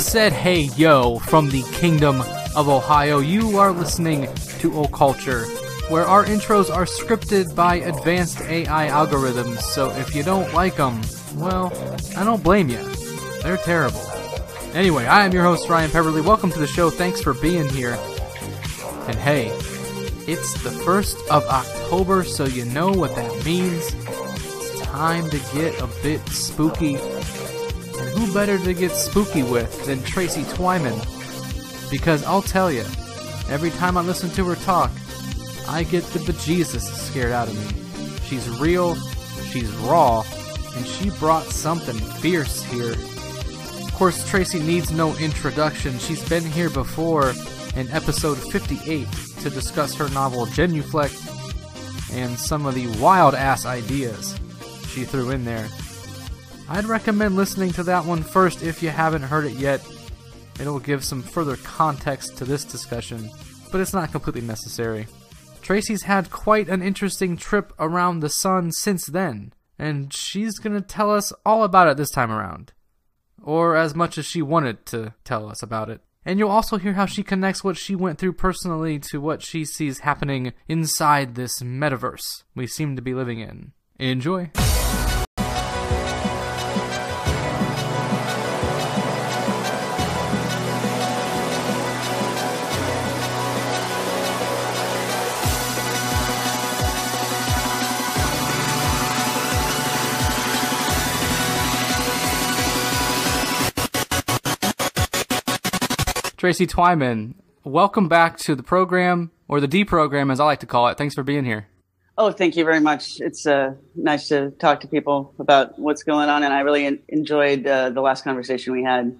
Said, hey yo, from the Kingdom of Ohio, you are listening to Occulture, where our intros are scripted by advanced AI algorithms, so if you don't like them, well, I don't blame you. They're terrible. Anyway, I am your host, Ryan Peverly. Welcome to the show. Thanks for being here. And hey, it's the 1st of October, so you know what that means. It's time to get a bit spooky. Better to get spooky with than Tracy Twyman? Because I'll tell you, every time I listen to her talk, I get the bejesus scared out of me. She's real, she's raw, and she brought something fierce here. Of course, Tracy needs no introduction. She's been here before in episode 58 to discuss her novel Genuflect and some of the wild ass ideas she threw in there. I'd recommend listening to that one first if you haven't heard it yet. It'll give some further context to this discussion, but it's not completely necessary. Tracy's had quite an interesting trip around the sun since then, and she's gonna tell us all about it this time around. Or as much as she wanted to tell us about it. And you'll also hear how she connects what she went through personally to what she sees happening inside this metaverse we seem to be living in. Enjoy. Tracy Twyman, welcome back to the program, or the D program as I like to call it. Thanks for being here. Oh, thank you very much. It's uh, nice to talk to people about what's going on, and I really enjoyed uh, the last conversation we had.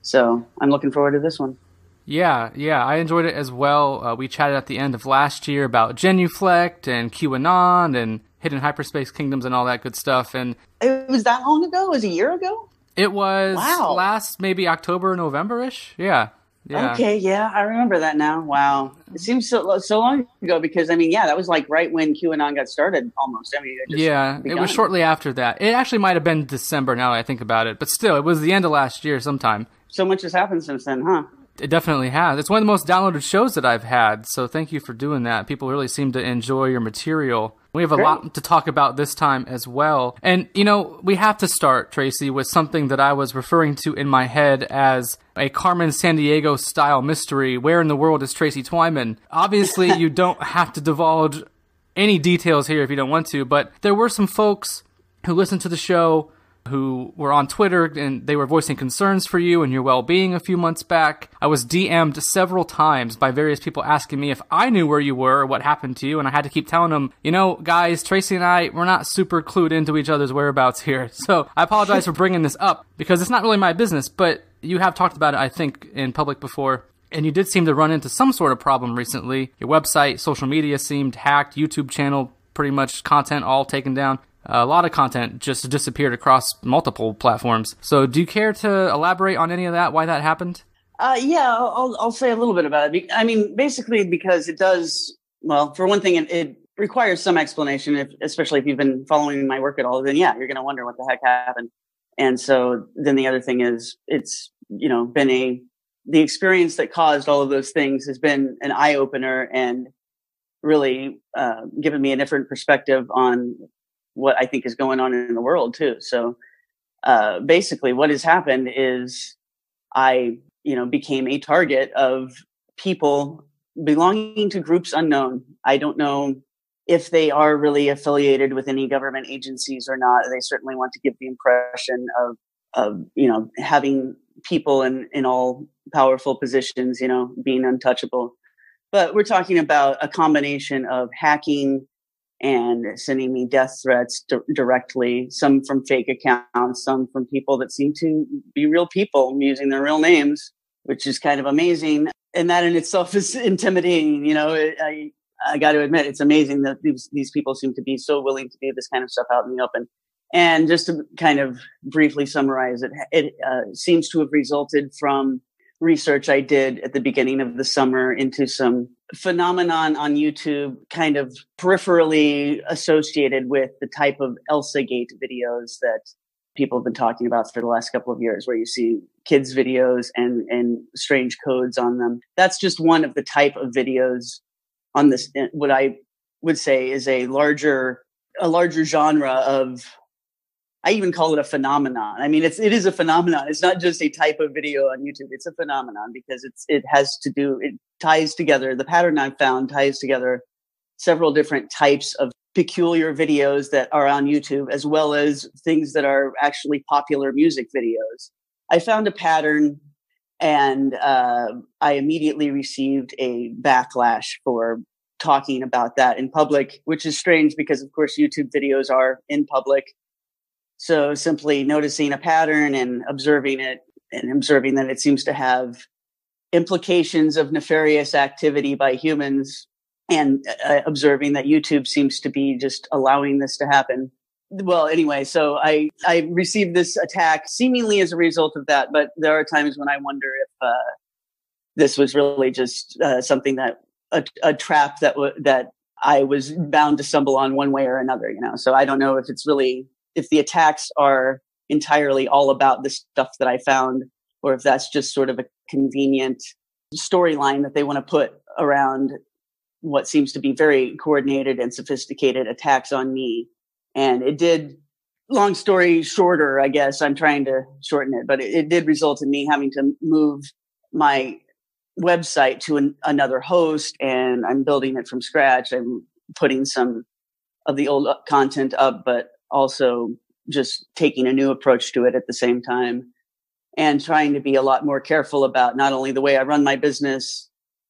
So I'm looking forward to this one. Yeah, yeah, I enjoyed it as well. Uh, we chatted at the end of last year about Genuflect and QAnon and hidden hyperspace kingdoms and all that good stuff. And it was that long ago? It was a year ago? It was wow. last maybe October, November ish. Yeah. Yeah. Okay, yeah, I remember that now. Wow, it mm-hmm. seems so so long ago because I mean, yeah, that was like right when QAnon got started, almost. I mean, it yeah, begun. it was shortly after that. It actually might have been December now that I think about it, but still, it was the end of last year sometime. So much has happened since then, huh? It definitely has. It's one of the most downloaded shows that I've had, so thank you for doing that. People really seem to enjoy your material. We have a Great. lot to talk about this time as well. And, you know, we have to start, Tracy, with something that I was referring to in my head as a Carmen Sandiego style mystery. Where in the world is Tracy Twyman? Obviously, you don't have to divulge any details here if you don't want to, but there were some folks who listened to the show who were on Twitter and they were voicing concerns for you and your well being a few months back. I was DM'd several times by various people asking me if I knew where you were or what happened to you, and I had to keep telling them, you know, guys, Tracy and I, we're not super clued into each other's whereabouts here. So I apologize for bringing this up because it's not really my business, but you have talked about it, I think, in public before. And you did seem to run into some sort of problem recently. Your website, social media seemed hacked, YouTube channel, pretty much content all taken down a lot of content just disappeared across multiple platforms. So, do you care to elaborate on any of that? Why that happened? Uh, yeah, I'll, I'll say a little bit about it. I mean, basically, because it does. Well, for one thing, it, it requires some explanation. If, especially if you've been following my work at all, then yeah, you're going to wonder what the heck happened. And so, then the other thing is, it's you know been a the experience that caused all of those things has been an eye opener and really uh, given me a different perspective on what I think is going on in the world too. So uh, basically, what has happened is I, you know, became a target of people belonging to groups unknown. I don't know if they are really affiliated with any government agencies or not. They certainly want to give the impression of, of you know, having people in in all powerful positions, you know, being untouchable. But we're talking about a combination of hacking, and sending me death threats d- directly, some from fake accounts, some from people that seem to be real people using their real names, which is kind of amazing. And that in itself is intimidating. You know, I, I got to admit, it's amazing that these, these people seem to be so willing to do this kind of stuff out in the open. And just to kind of briefly summarize it, it uh, seems to have resulted from research I did at the beginning of the summer into some phenomenon on YouTube, kind of peripherally associated with the type of Elsagate videos that people have been talking about for the last couple of years, where you see kids videos and and strange codes on them. That's just one of the type of videos on this eh, what I would say is a larger a larger genre of I even call it a phenomenon. I mean, it's it is a phenomenon. It's not just a type of video on YouTube. It's a phenomenon because it's it has to do it ties together. The pattern I've found ties together several different types of peculiar videos that are on YouTube, as well as things that are actually popular music videos. I found a pattern, and uh, I immediately received a backlash for talking about that in public, which is strange because, of course, YouTube videos are in public so simply noticing a pattern and observing it and observing that it seems to have implications of nefarious activity by humans and uh, observing that YouTube seems to be just allowing this to happen. Well, anyway, so I, I received this attack seemingly as a result of that, but there are times when I wonder if uh, this was really just uh, something that a, a trap that w- that I was bound to stumble on one way or another. You know, so I don't know if it's really if the attacks are entirely all about the stuff that I found, or if that's just sort of a convenient storyline that they want to put around what seems to be very coordinated and sophisticated attacks on me. And it did, long story shorter, I guess I'm trying to shorten it, but it, it did result in me having to move my website to an, another host and I'm building it from scratch. I'm putting some of the old content up, but also just taking a new approach to it at the same time and trying to be a lot more careful about not only the way I run my business,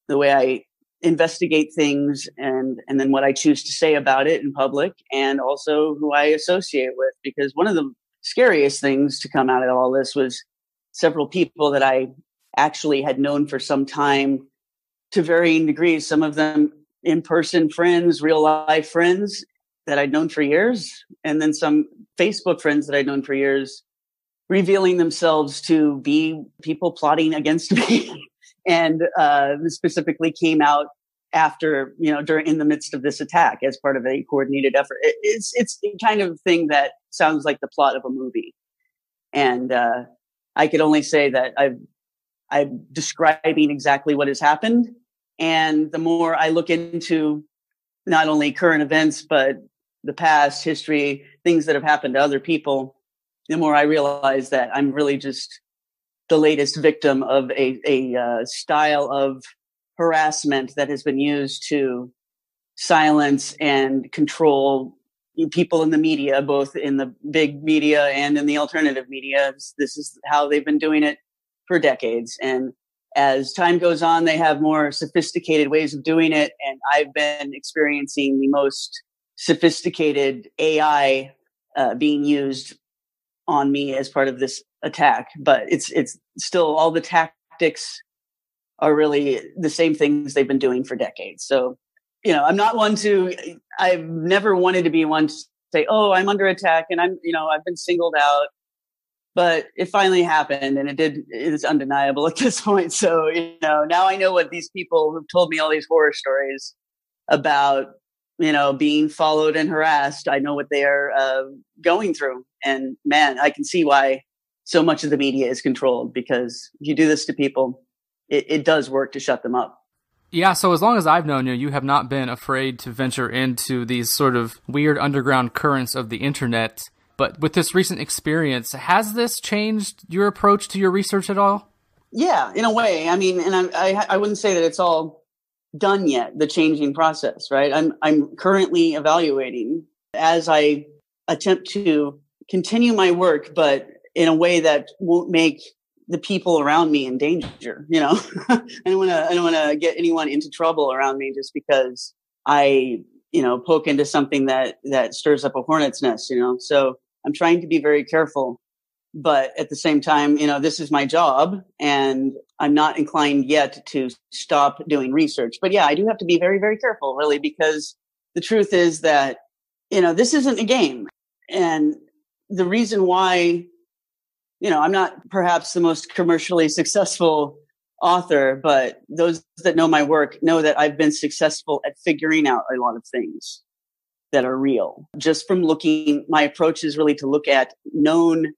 the way I investigate things and and then what I choose to say about it in public and also who I associate with because one of the scariest things to come out of all this was several people that I actually had known for some time to varying degrees some of them in person friends real life friends that I'd known for years, and then some Facebook friends that I'd known for years revealing themselves to be people plotting against me. And uh, specifically came out after you know during in the midst of this attack as part of a coordinated effort. It, it's it's the kind of thing that sounds like the plot of a movie. And uh, i could only say that i've i'm describing exactly what has happened. And the more i look into not only current events but the past, history, things that have happened to other people, the more I realize that I'm really just the latest victim of a, a uh, style of harassment that has been used to silence and control people in the media, both in the big media and in the alternative media. This is how they've been doing it for decades. And as time goes on, they have more sophisticated ways of doing it. And I've been experiencing the most sophisticated AI uh, being used on me as part of this attack. But it's it's still all the tactics are really the same things they've been doing for decades. So you know, I'm not one to. I've never wanted to be one to say, "Oh, I'm under attack," and I'm you know I've been singled out. But it finally happened, and it did. It is undeniable at this point. So you know, now I know what these people who've told me all these horror stories about you know, being followed and harassed. I know what they are uh, going through. And man, I can see why so much of the media is controlled because if you do this to people, it, it does work to shut them up. Yeah, so as long as I've known you, you have not been afraid to venture into these sort of weird underground currents of the internet. But with this recent experience, has this changed your approach to your research at all? Yeah, in a way. I mean, and I, I, I wouldn't say that it's all done yet the changing process right? I'm i'm currently evaluating as i attempt to continue my work but in a way that won't make the people around me in danger you know? I don't want to i don't want to get anyone into trouble around me just because i you know poke into something that that stirs up a hornet's nest you know? So i'm trying to be very careful but at the same time you know this is my job and i'm not inclined yet to stop doing research. But yeah i do have to be very very careful really because the truth is that you know this isn't a game. And the reason why you know i'm not perhaps the most commercially successful author but those that know my work know that i've been successful at figuring out a lot of things that are real. Just from looking my approach is really to look at known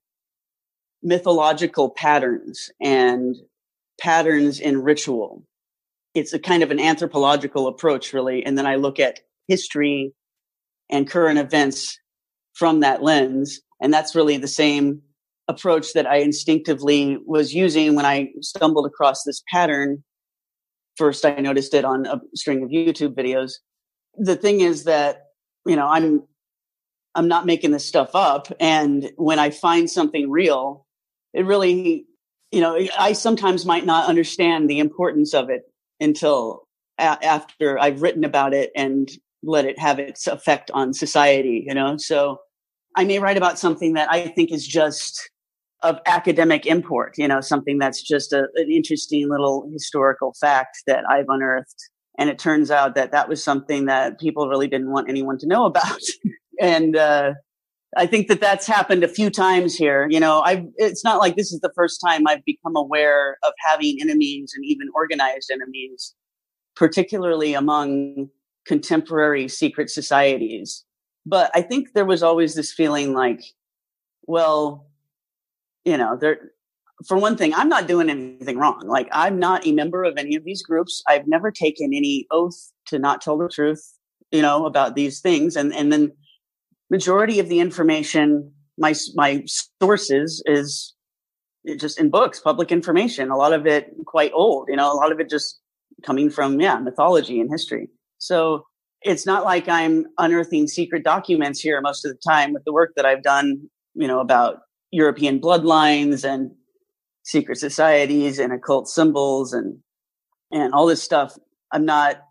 mythological patterns and patterns in ritual. It's a kind of an anthropological approach, really. And then I look at history and current events from that lens. And that's really the same approach that I instinctively was using when I stumbled across this pattern. First, I noticed it on a string of YouTube videos. The thing is that, you know, I'm, I'm not making this stuff up. And when I find something real, it really, you know, I sometimes might not understand the importance of it until a- after I've written about it and let it have its effect on society, you know? So I may write about something that I think is just of academic import, you know, something that's just a, an interesting little historical fact that I've unearthed. And it turns out that that was something that people really didn't want anyone to know about. and, uh, I think that that's happened a few times here. You know, I it's not like this is the first time I've become aware of having enemies and even organized enemies, particularly among contemporary secret societies. But I think there was always this feeling like, well, you know, there, for one thing, I'm not doing anything wrong. Like, I'm not a member of any of these groups. I've never taken any oath to not tell the truth, you know, about these things. And, and then majority of the information, my, my sources is just in books, public information, a lot of it quite old, you know, a lot of it just coming from, yeah, mythology and history. So it's not like I'm unearthing secret documents here most of the time with the work that I've done, you know, about European bloodlines and secret societies and occult symbols and and all this stuff. I'm not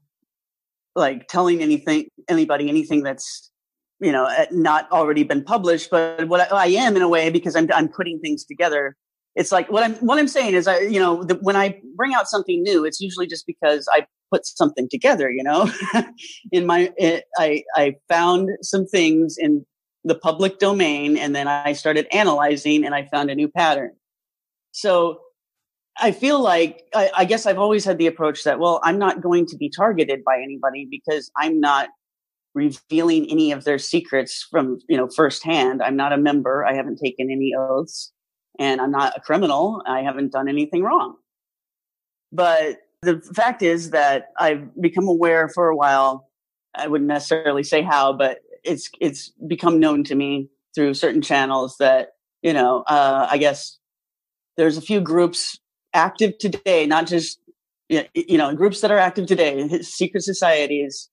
like telling anything anybody anything that's you know eh, not already been published, but what I, I am in a way because I'm I'm putting things together. It's like what I'm what I'm saying is I you know the, when I bring out something new, it's usually just because I put something together, you know. in my, it, I I found some things in the public domain, and then I started analyzing, and I found a new pattern. So I feel like I, I guess I've always had the approach that well, I'm not going to be targeted by anybody because I'm not revealing any of their secrets from you know firsthand. I'm not a member. I haven't taken any oaths, and I'm not a criminal. I haven't done anything wrong. But the fact is that I've become aware for a while. I wouldn't necessarily say how, but it's it's become known to me through certain channels that you know. Uh, I guess there's a few groups active today, not just you know groups that are active today, secret societies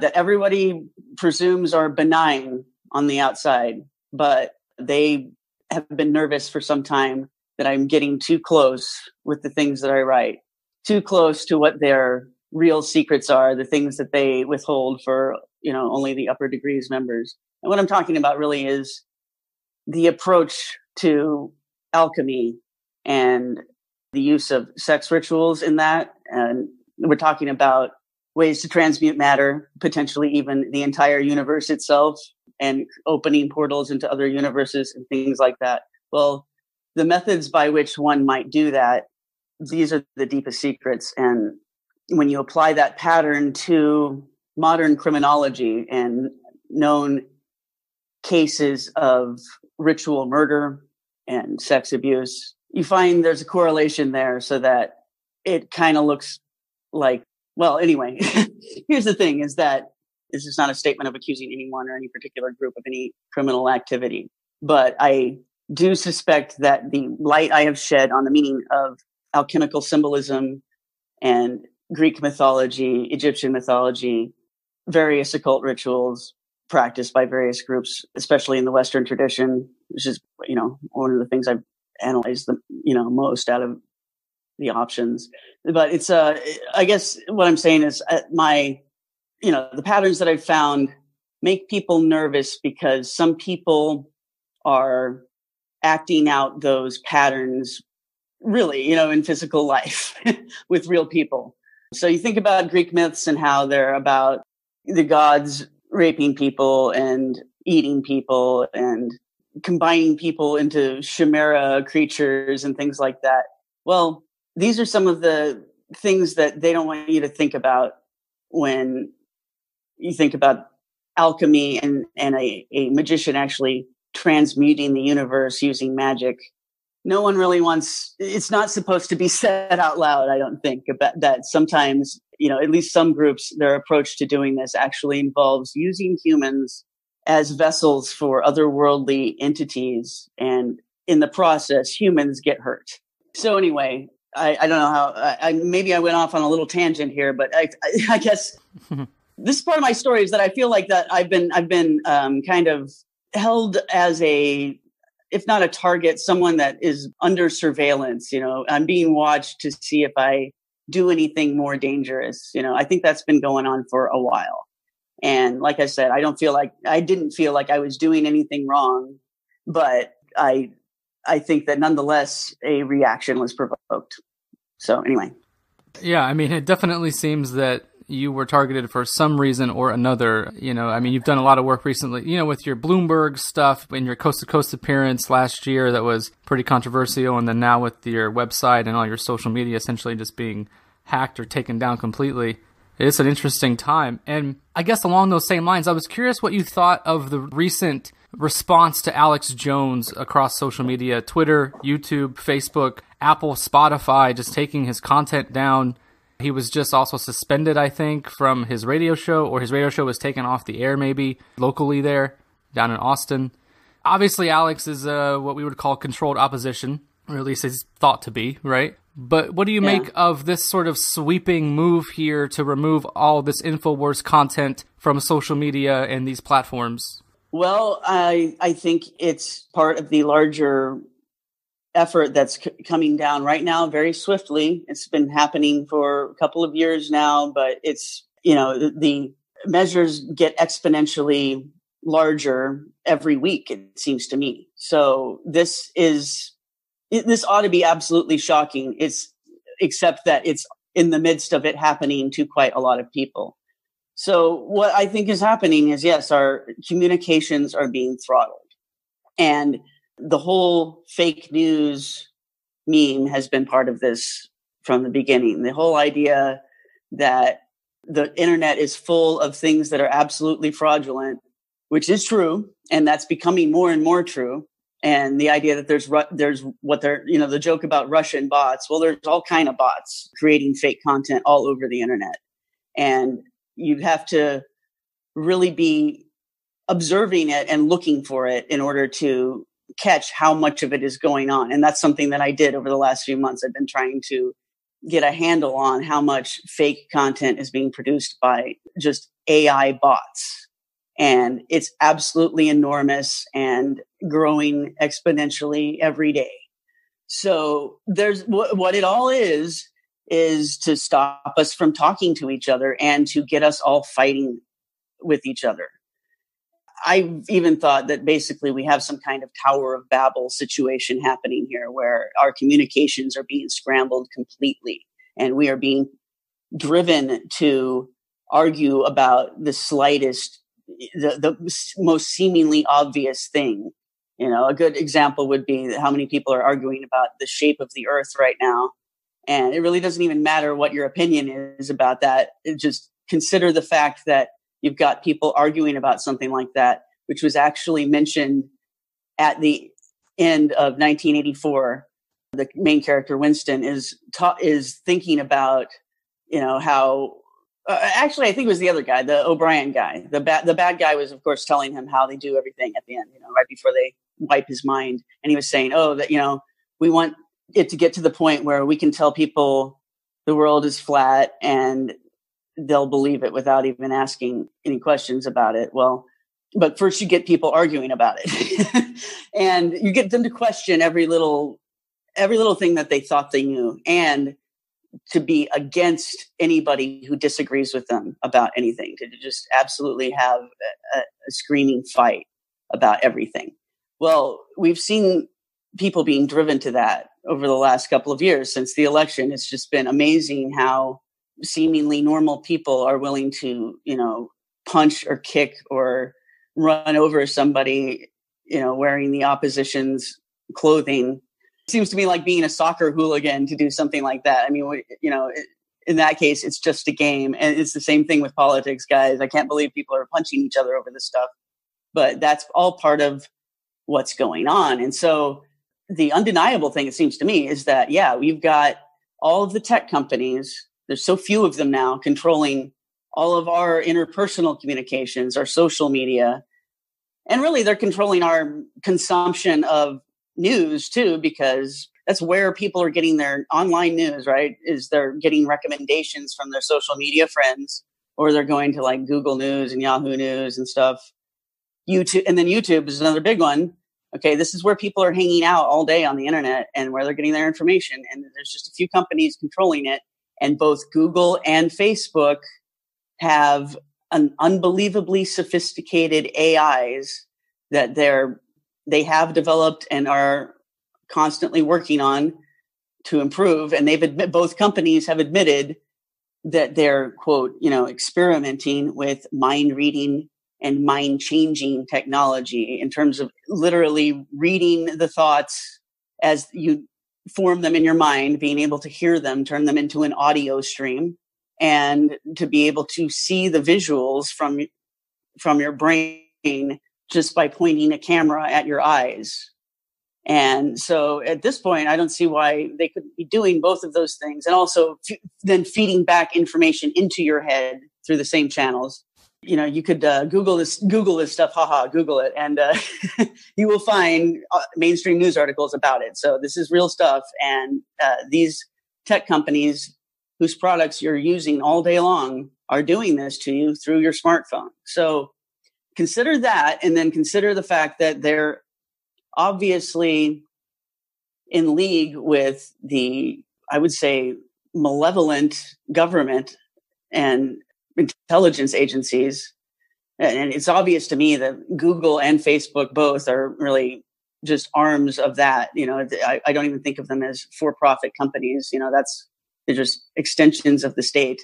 that everybody presumes are benign on the outside, but they have been nervous for some time that I'm getting too close with the things that I write too close to what their real secrets are, the things that they withhold for, you know, only the upper degrees members. And what I'm talking about really is the approach to alchemy and the use of sex rituals in that. And we're talking about ways to transmute matter, potentially even the entire universe itself, and opening portals into other universes and things like that. Well, the methods by which one might do that these are the deepest secrets. And when you apply that pattern to modern criminology and known cases of ritual murder and sex abuse, you find there's a correlation there so that it kind of looks like, well, anyway, here's the thing is that this is not a statement of accusing anyone or any particular group of any criminal activity, but I do suspect that the light I have shed on the meaning of alchemical symbolism and Greek mythology, Egyptian mythology, various occult rituals practiced by various groups, especially in the Western tradition, which is, you know, one of the things I've analyzed the, you know, most out of the options. But it's, uh, I guess what I'm saying is uh, my, you know, the patterns that I've found make people nervous because some people are acting out those patterns really, you know, in physical life with real people. So you think about Greek myths and how they're about the gods raping people and eating people and combining people into chimera creatures and things like that. Well, these are some of the things that they don't want you to think about when you think about alchemy and, and a, a magician actually transmuting the universe using magic. No one really wants it's not supposed to be said out loud i don't think about that sometimes you know at least some groups their approach to doing this actually involves using humans as vessels for otherworldly entities and in the process humans get hurt. So anyway i, I don't know how I, I, maybe i went off on a little tangent here but i, I guess this part of my story is that i feel like that i've been i've been um, kind of held as a if not a target, someone that is under surveillance. You know, I'm being watched to see if I do anything more dangerous. You know, I think that's been going on for a while. And like I said, I don't feel like I didn't feel like I was doing anything wrong, but I I think that nonetheless a reaction was provoked. So anyway. Yeah, I mean, it definitely seems that you were targeted for some reason or another. You know, I mean, you've done a lot of work recently, you know, with your Bloomberg stuff and your coast to coast appearance last year that was pretty controversial. And then now with your website and all your social media essentially just being hacked or taken down completely. It's an interesting time. And I guess along those same lines, I was curious what you thought of the recent response to Alex Jones across social media Twitter, YouTube, Facebook, Apple, Spotify, just taking his content down he was just also suspended, I think, from his radio show, or his radio show was taken off the air, maybe locally there down in Austin. Obviously, Alex is uh, what we would call controlled opposition, or at least he's thought to be, right? But what do you yeah. make of this sort of sweeping move here to remove all this InfoWars content from social media and these platforms? Well, I I think it's part of the larger effort that's c- coming down right now very swiftly. It's been happening for a couple of years now, but it's, you know, the, the measures get exponentially larger every week, it seems to me. So this is, it, this ought to be absolutely shocking. It's, except that it's in the midst of it happening to quite a lot of people. So what I think is happening is yes, our communications are being throttled. And the whole fake news meme has been part of this from the beginning. The whole idea that the internet is full of things that are absolutely fraudulent, which is true, and that's becoming more and more true. And the idea that there's there's what they're you know the joke about Russian bots. Well, there's all kind of bots creating fake content all over the internet, and you have to really be observing it and looking for it in order to catch how much of it is going on. And that's something that I did over the last few months. I've been trying to get a handle on how much fake content is being produced by just AI bots. And it's absolutely enormous and growing exponentially every day. So there's what, what it all is, is to stop us from talking to each other and to get us all fighting with each other. I've even thought that basically we have some kind of Tower of Babel situation happening here where our communications are being scrambled completely and we are being driven to argue about the slightest, the, the most seemingly obvious thing. You know, a good example would be how many people are arguing about the shape of the earth right now. And it really doesn't even matter what your opinion is about that. It just consider the fact that you've got people arguing about something like that, which was actually mentioned at the end of 1984. The main character Winston is ta- is thinking about, you know, how. Uh, actually, I think it was the other guy, the O'Brien guy. The bad the bad guy was, of course, telling him how they do everything at the end. You know, right before they wipe his mind, and he was saying, "Oh, that you know, we want it to get to the point where we can tell people the world is flat and they'll believe it without even asking any questions about it. Well, but first you get people arguing about it. And you get them to question every little every little thing that they thought they knew and to be against anybody who disagrees with them about anything to just absolutely have a, a screaming fight about everything. Well we've seen people being driven to that over the last couple of years since the election. It's just been amazing how seemingly normal people are willing to, you know, punch or kick or run over somebody, you know, wearing the opposition's clothing. It seems to me like being a soccer hooligan to do something like that. I mean, you know, in that case, it's just a game. And it's the same thing with politics, guys. I can't believe people are punching each other over this stuff. But that's all part of what's going on. And so the undeniable thing, it seems to me, is that, yeah, we've got all of the tech companies, there's so few of them now controlling all of our interpersonal communications, our social media. And really, they're controlling our consumption of news too, because that's where people are getting their online news, right? Is they're getting recommendations from their social media friends, or they're going to like Google News and Yahoo News and stuff. YouTube, and then YouTube is another big one. Okay, this is where people are hanging out all day on the internet and where they're getting their information. And there's just a few companies controlling it. And both Google and Facebook have an unbelievably sophisticated AIs that they're they have developed and are constantly working on to improve. And they've admit both companies have admitted that they're quote you know experimenting with mind reading and mind changing technology in terms of literally reading the thoughts as you form them in your mind, being able to hear them, turn them into an audio stream, and to be able to see the visuals from from your brain just by pointing a camera at your eyes. And so at this point, I don't see why they couldn't be doing both of those things and also f- then feeding back information into your head through the same channels you know you could uh, google this google this stuff haha google it and uh, you will find uh, mainstream news articles about it. So this is real stuff and uh, these tech companies whose products you're using all day long are doing this to you through your smartphone. So consider that and then consider the fact that they're obviously in league with the i would say malevolent government and intelligence agencies. And it's obvious to me that Google and Facebook both are really just arms of that. You know, I, I don't even think of them as for profit companies. You know, that's they're just extensions of the state.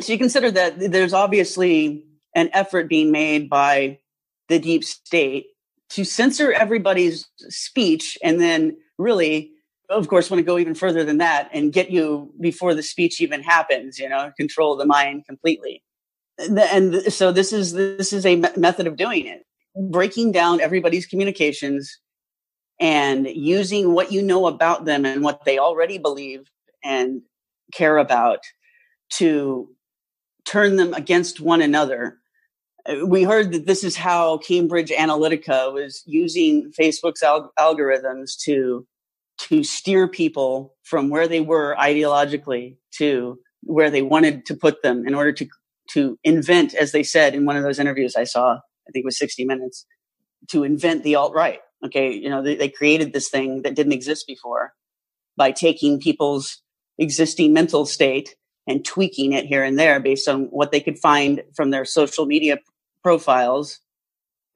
So you consider that there's obviously an effort being made by the deep state to censor everybody's speech and then really of course want to go even further than that and get you before the speech even happens you know control the mind completely and so this is this is a method of doing it breaking down everybody's communications and using what you know about them and what they already believe and care about to turn them against one another. Uh, we heard that this is how cambridge analytica was using facebook's al- algorithms to to steer people from where they were ideologically to where they wanted to put them in order to to invent, as they said in one of those interviews I saw, I think it was 60 Minutes, to invent the alt right. Okay, you know, they, they created this thing that didn't exist before by taking people's existing mental state and tweaking it here and there based on what they could find from their social media profiles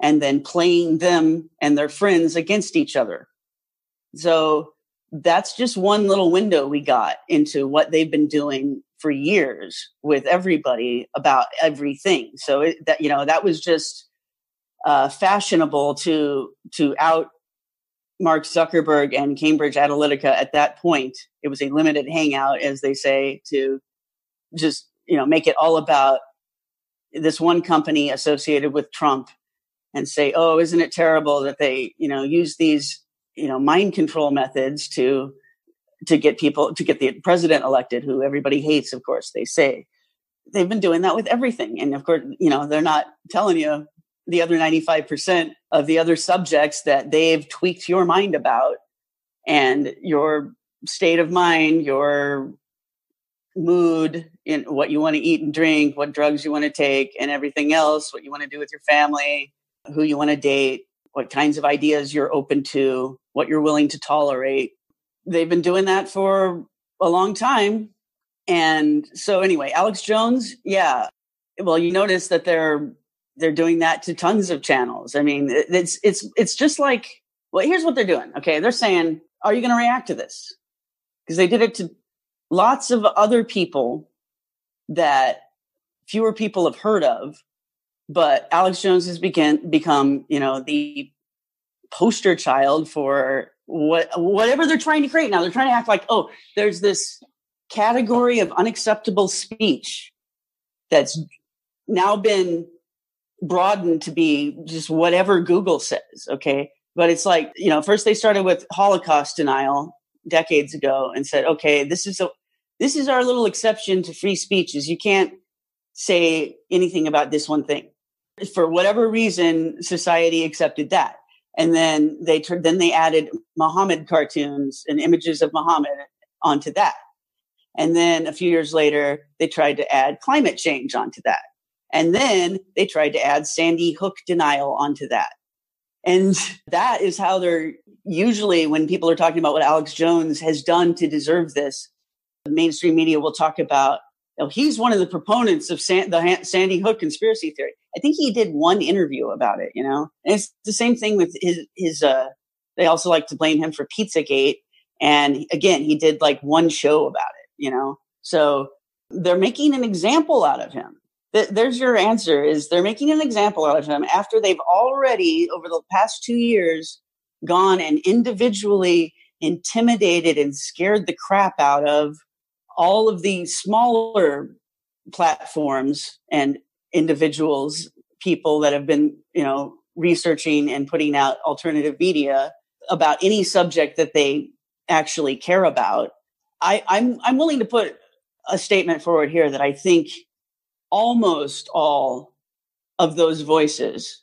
and then playing them and their friends against each other. So that's just one little window we got into what they've been doing for years with everybody about everything. So it, that you know that was just uh, fashionable to to out Mark Zuckerberg and Cambridge Analytica at that point. It was a limited hangout, as they say, to just you know make it all about this one company associated with Trump and say, "Oh, isn't it terrible that they you know use these you know mind control methods to to get people to get the president elected, who everybody hates, of course, they say. They've been doing that with everything. And of course, you know, they're not telling you the other 95% of the other subjects that they've tweaked your mind about and your state of mind, your mood, in what you want to eat and drink, what drugs you want to take, and everything else, what you want to do with your family, who you want to date, what kinds of ideas you're open to, what you're willing to tolerate, they've been doing that for a long time. And so anyway, Alex Jones, yeah. Well, you notice that they're they're doing that to tons of channels. I mean, it's it's it's just like well, here's what they're doing. Okay, they're saying, "Are you going to react to this?" Because they did it to lots of other people that fewer people have heard of, but Alex Jones has began become, you know, the poster child for what whatever they're trying to create now. They're trying to act like, oh, there's this category of unacceptable speech that's now been broadened to be just whatever Google says. Okay. But it's like, you know, first they started with Holocaust denial decades ago and said, okay, this is a this is our little exception to free speech is you can't say anything about this one thing. For whatever reason, society accepted that. And then they then they added Muhammad cartoons and images of Muhammad onto that. And then a few years later, they tried to add climate change onto that. And then they tried to add Sandy Hook denial onto that. And that is how they're usually, when people are talking about what Alex Jones has done to deserve this, the mainstream media will talk about, know, he's one of the proponents of San, the Sandy Hook conspiracy theory. I think he did one interview about it, you know, and it's the same thing with his, his, uh, they also like to blame him for Pizzagate. And again, he did like one show about it, you know, so they're making an example out of him there's your answer is they're making an example out of him after they've already over the past two years gone and individually intimidated and scared the crap out of all of the smaller platforms and individuals people that have been you know researching and putting out alternative media about any subject that they actually care about I, I'm I'm willing to put a statement forward here that I think almost all of those voices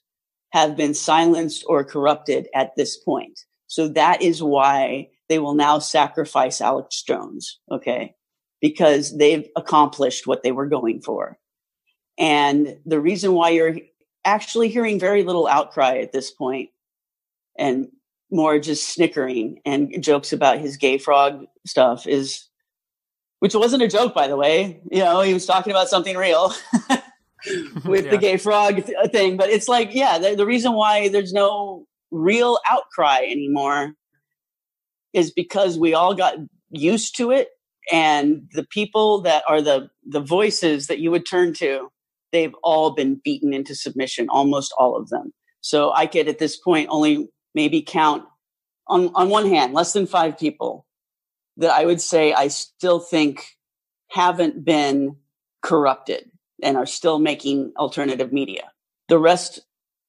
have been silenced or corrupted at this point. So that is why they will now sacrifice Alex Jones. Okay. Because they've accomplished what they were going for. And the reason why you're actually hearing very little outcry at this point and more just snickering and jokes about his gay frog stuff is which wasn't a joke, by the way. You know, he was talking about something real with yeah. the gay frog uh, thing. But it's like, yeah, the, the reason why there's no real outcry anymore is because we all got used to it and the people that are the the voices that you would turn to they've all been beaten into submission almost all of them so i could at this point only maybe count on on one hand less than 5 people that I would say I still think haven't been corrupted and are still making alternative media. The rest,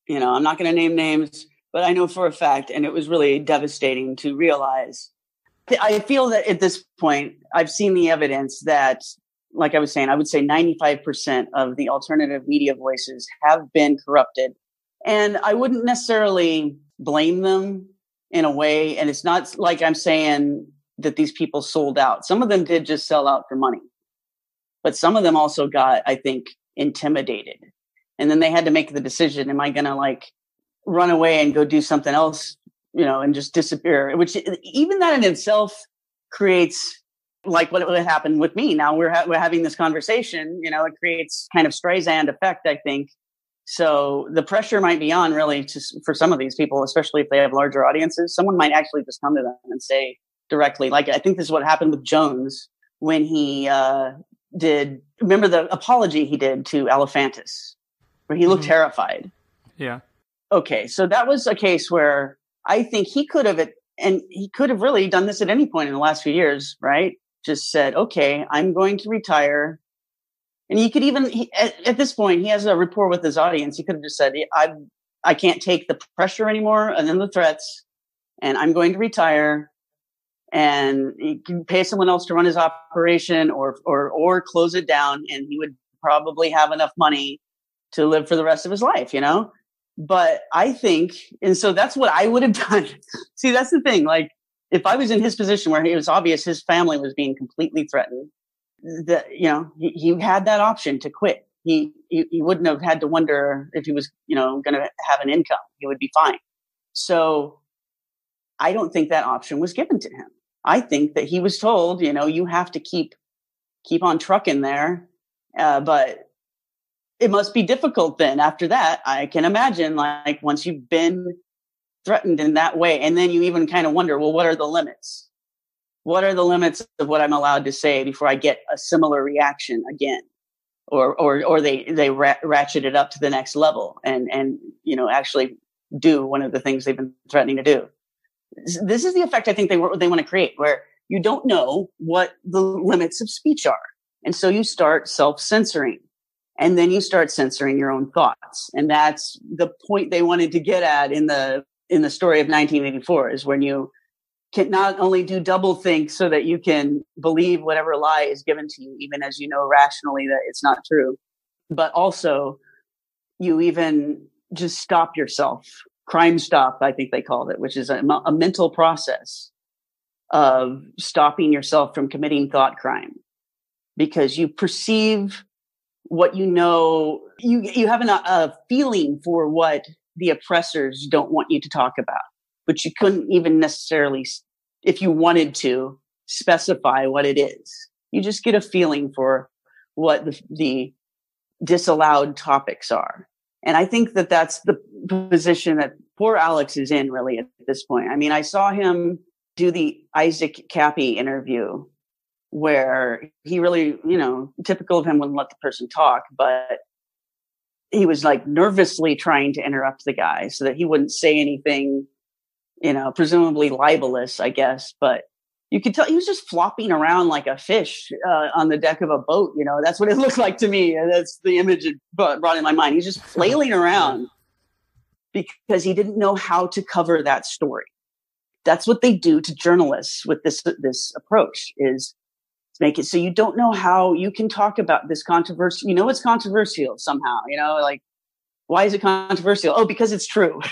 you know, I'm not going to name names, but I know for a fact, and it was really devastating to realize. I feel that at this point, I've seen the evidence that, like I was saying, I would say 95% of the alternative media voices have been corrupted. And I wouldn't necessarily blame them in a way. And it's not like I'm saying that these people sold out. Some of them did just sell out for money, but some of them also got, I think, intimidated. And then they had to make the decision: Am I going to like run away and go do something else, you know, and just disappear? Which even that in itself creates like what would happen with me. Now we're ha- we're having this conversation. You know, it creates kind of Streisand effect. I think. So the pressure might be on really to, for some of these people, especially if they have larger audiences. Someone might actually just come to them and say, directly. Like I think this is what happened with Jones when he uh, did. Remember the apology he did to Alefantis, where he looked mm-hmm. terrified. Yeah. Okay, so that was a case where I think he could have, it and he could have really done this at any point in the last few years, right? Just said, "Okay, I'm going to retire." And he could even, he, at, at, this point, he has a rapport with his audience. He could have just said, "I, I can't take the pressure anymore, and then the threats, and I'm going to retire and he can pay someone else to run his operation or or or close it down and he would probably have enough money to live for the rest of his life you know but i think and so that's what i would have done. See that's the thing like if i was in his position where it was obvious his family was being completely threatened that you know he, he had that option to quit. He, he he wouldn't have had to wonder if he was you know going to have an income. He would be fine. So i don't think that option was given to him. I think that he was told, you know, you have to keep keep on trucking there, uh, but it must be difficult then. After that, I can imagine, like once you've been threatened in that way, and then you even kind of wonder, well, what are the limits? What are the limits of what I'm allowed to say before I get a similar reaction again? Or, or, or they, they ra- ratchet it up to the next level and, and, you know, actually do one of the things they've been threatening to do this is the effect I think they they want to create, where you don't know what the limits of speech are, and so you start self censoring, and then you start censoring your own thoughts, and that's the point they wanted to get at in the in the story of 1984 is when you can not only do double think so that you can believe whatever lie is given to you, even as you know rationally that it's not true, but also you even just stop yourself. Crime stop, I think they called it, which is a, a mental process of stopping yourself from committing thought crime because you perceive what you know you you have an, a feeling for what the oppressors don't want you to talk about but you couldn't even necessarily if you wanted to specify what it is. You just get a feeling for what the, the disallowed topics are. And i think that that's the position that poor alex is in really at this point. I mean i saw him do the Isaac Kappy interview where he really, you know, typical of him wouldn't let the person talk, but he was like nervously trying to interrupt the guy so that he wouldn't say anything, you know, presumably libelous, I guess. But you could tell he was just flopping around like a fish uh, on the deck of a boat. You know, that's what it looked like to me. That's the image it brought in my mind. He's just flailing around because he didn't know how to cover that story that's what they do to journalists with this this approach is to make it so you don't know how you can talk about this controversy you know it's controversial somehow you know like why is it controversial? Oh because it's true.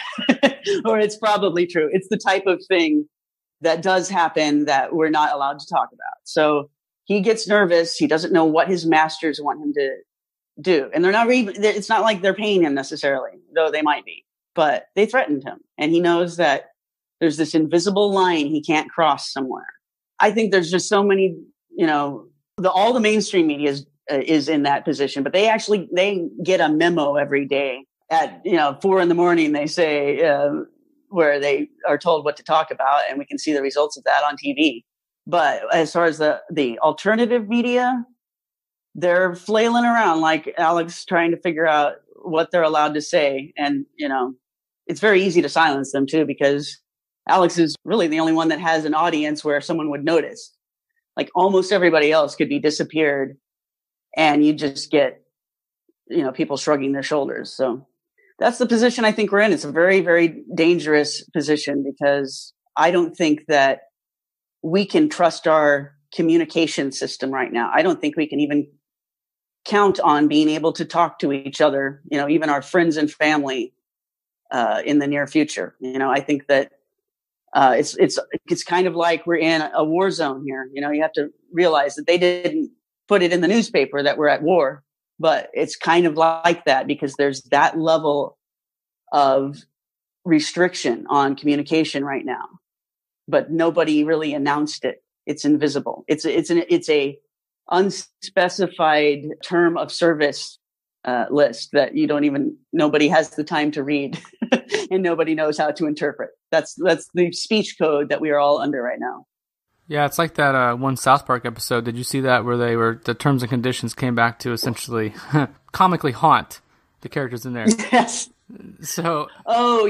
Or it's probably true. It's the type of thing that does happen that we're not allowed to talk about. So he gets nervous. He doesn't know what his masters want him to do. And they're not even it's not like they're paying him necessarily though they might be but they threatened him. And he knows that there's this invisible line he can't cross somewhere. I think there's just so many, you know, the, all the mainstream media is, uh, is in that position, but they actually they get a memo every day at you know four in the morning. They say uh, where they are told what to talk about, and we can see the results of that on TV. But as far as the the alternative media, they're flailing around like Alex trying to figure out what they're allowed to say, and you know, it's very easy to silence them too because Alex is really the only one that has an audience where someone would notice. Like almost everybody else could be disappeared and you just get, you know, people shrugging their shoulders. So that's the position I think we're in. It's a very, very dangerous position because I don't think that we can trust our communication system right now. I don't think we can even count on being able to talk to each other, you know, even our friends and family uh, in the near future. You know, I think that uh, it's it's it's kind of like we're in a war zone here. You know, you have to realize that they didn't put it in the newspaper that we're at war, but it's kind of like that because there's that level of restriction on communication right now, but nobody really announced it. It's invisible. It's it's an it's a unspecified term of service uh, list that you don't even nobody has the time to read and nobody knows how to interpret that's that's the speech code that we are all under right now. Yeah it's like that uh, one south park episode. Did you see that where they were the terms and conditions came back to essentially comically haunt the characters in there? Yes. So oh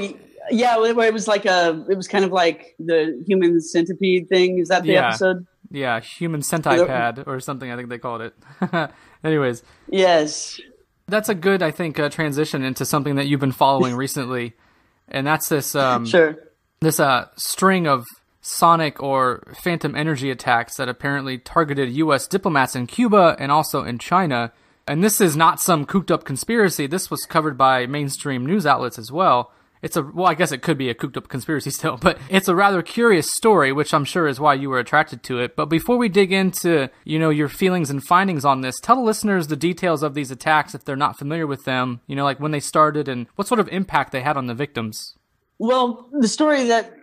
yeah it was like a it was kind of like the human centipede thing. Is that the yeah. episode? Yeah human centipede or something i think they called it. Anyways. Yes. That's a good, I think, uh, transition into something that you've been following recently, and that's this um, sure this uh, string of sonic or phantom energy attacks that apparently targeted U.S. diplomats in Cuba and also in China. And this is not some cooked up conspiracy. This was covered by mainstream news outlets as well. It's a well, I guess it could be a cooked up conspiracy still, but it's a rather curious story, which I'm sure is why you were attracted to it. But before we dig into, you know, your feelings and findings on this, tell the listeners the details of these attacks if they're not familiar with them, you know, like when they started and what sort of impact they had on the victims. Well, the story that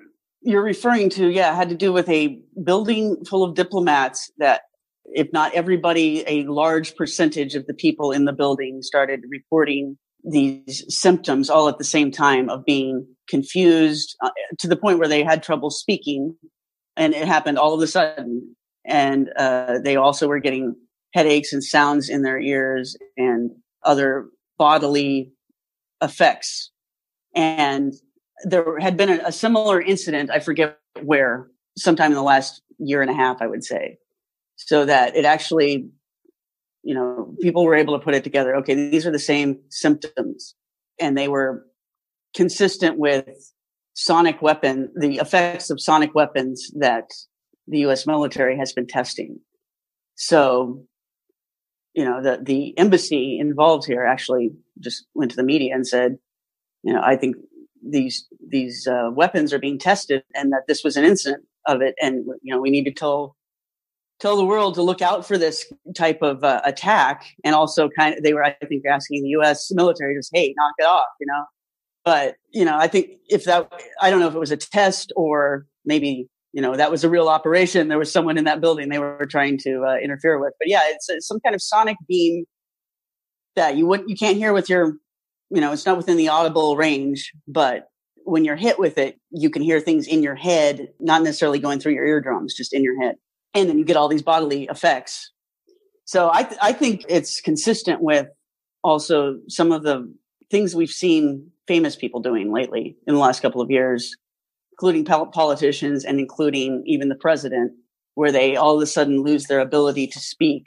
you're referring to, yeah, had to do with a building full of diplomats that if not everybody, a large percentage of the people in the building started reporting these symptoms all at the same time of being confused uh, to the point where they had trouble speaking. And it happened all of a sudden. And uh, they also were getting headaches and sounds in their ears and other bodily effects. And there had been a, a similar incident i forget where sometime in the last year and a half i would say so that it actually you know, people were able to put it together. Okay, these are the same symptoms, and they were consistent with sonic weapon, the effects of sonic weapons that the U.S. military has been testing. So, you know, the the embassy involved here actually just went to the media and said, you know, I think these these uh, weapons are being tested, and that this was an incident of it, and you know, we need to tell tell the world to look out for this type of uh, attack, and also kind of they were, I think, asking the U.S. military just, hey, knock it off, you know. But you know, I think if that, I don't know if it was a test or maybe you know that was a real operation. There was someone in that building they were trying to uh, interfere with. But yeah, it's, it's some kind of sonic beam that you wouldn't, you can't hear with your, you know, it's not within the audible range, but when you're hit with it, you can hear things in your head, not necessarily going through your eardrums, just in your head. And then you get all these bodily effects. So I, th- I think it's consistent with also some of the things we've seen famous people doing lately in the last couple of years, including politicians and including even the president, where they all of a sudden lose their ability to speak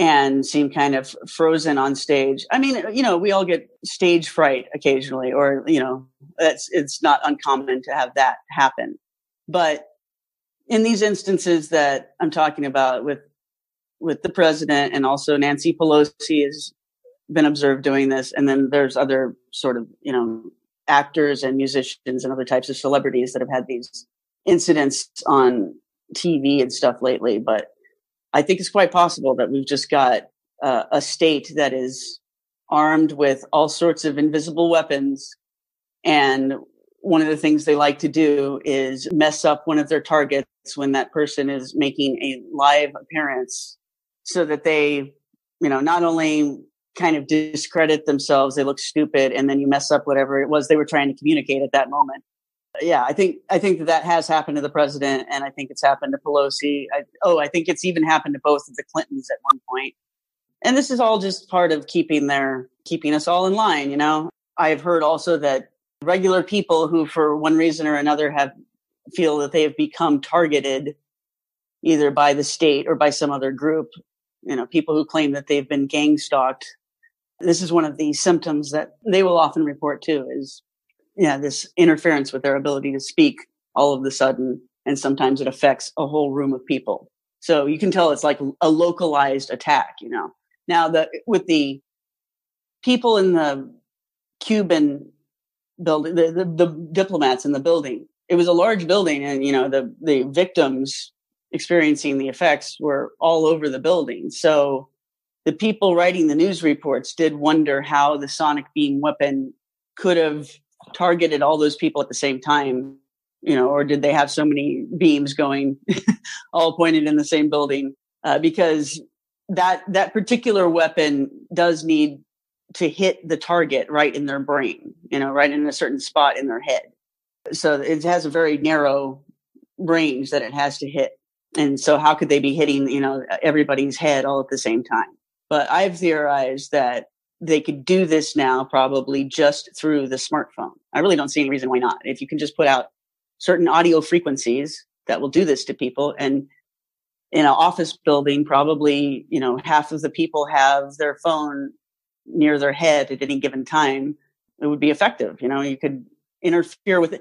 and seem kind of frozen on stage. I mean, you know, we all get stage fright occasionally, or, you know, that's, it's not uncommon to have that happen. But in these instances that I'm talking about with, with the president and also Nancy Pelosi has been observed doing this. And then there's other sort of, you know, actors and musicians and other types of celebrities that have had these incidents on TV and stuff lately. But I think it's quite possible that we've just got uh, a state that is armed with all sorts of invisible weapons. And one of the things they like to do is mess up one of their targets when that person is making a live appearance so that they, you know, not only kind of discredit themselves, they look stupid, and then you mess up whatever it was they were trying to communicate at that moment yeah, I think I think that that has happened to the president, and I think it's happened to Pelosi. I, oh, I think it's even happened to both of the Clintons at one point. And this is all just part of keeping their keeping us all in line. You know, I've heard also that regular people who, for one reason or another, have feel that they have become targeted either by the state or by some other group. You know, people who claim that they've been gang stalked. This is one of the symptoms that they will often report too is yeah, this interference with their ability to speak all of the sudden. And sometimes it affects a whole room of people. So you can tell it's like a localized attack, you know. Now the with the people in the Cuban building, the, the, the diplomats in the building, it was a large building, and you know the the victims experiencing the effects were all over the building. So the people writing the news reports did wonder how the sonic beam weapon could have targeted all those people at the same time you know or did they have so many beams going all pointed in the same building? Uh, because that that particular weapon does need to hit the target right in their brain you know right in a certain spot in their head. So it has a very narrow range that it has to hit. And so how could they be hitting you know everybody's head all at the same time? But i've theorized that they could do this now probably just through the smartphone. I really don't see any reason why not. If you can just put out certain audio frequencies that will do this to people and in an office building probably you know half of the people have their phone near their head at any given time it would be effective you know you could interfere with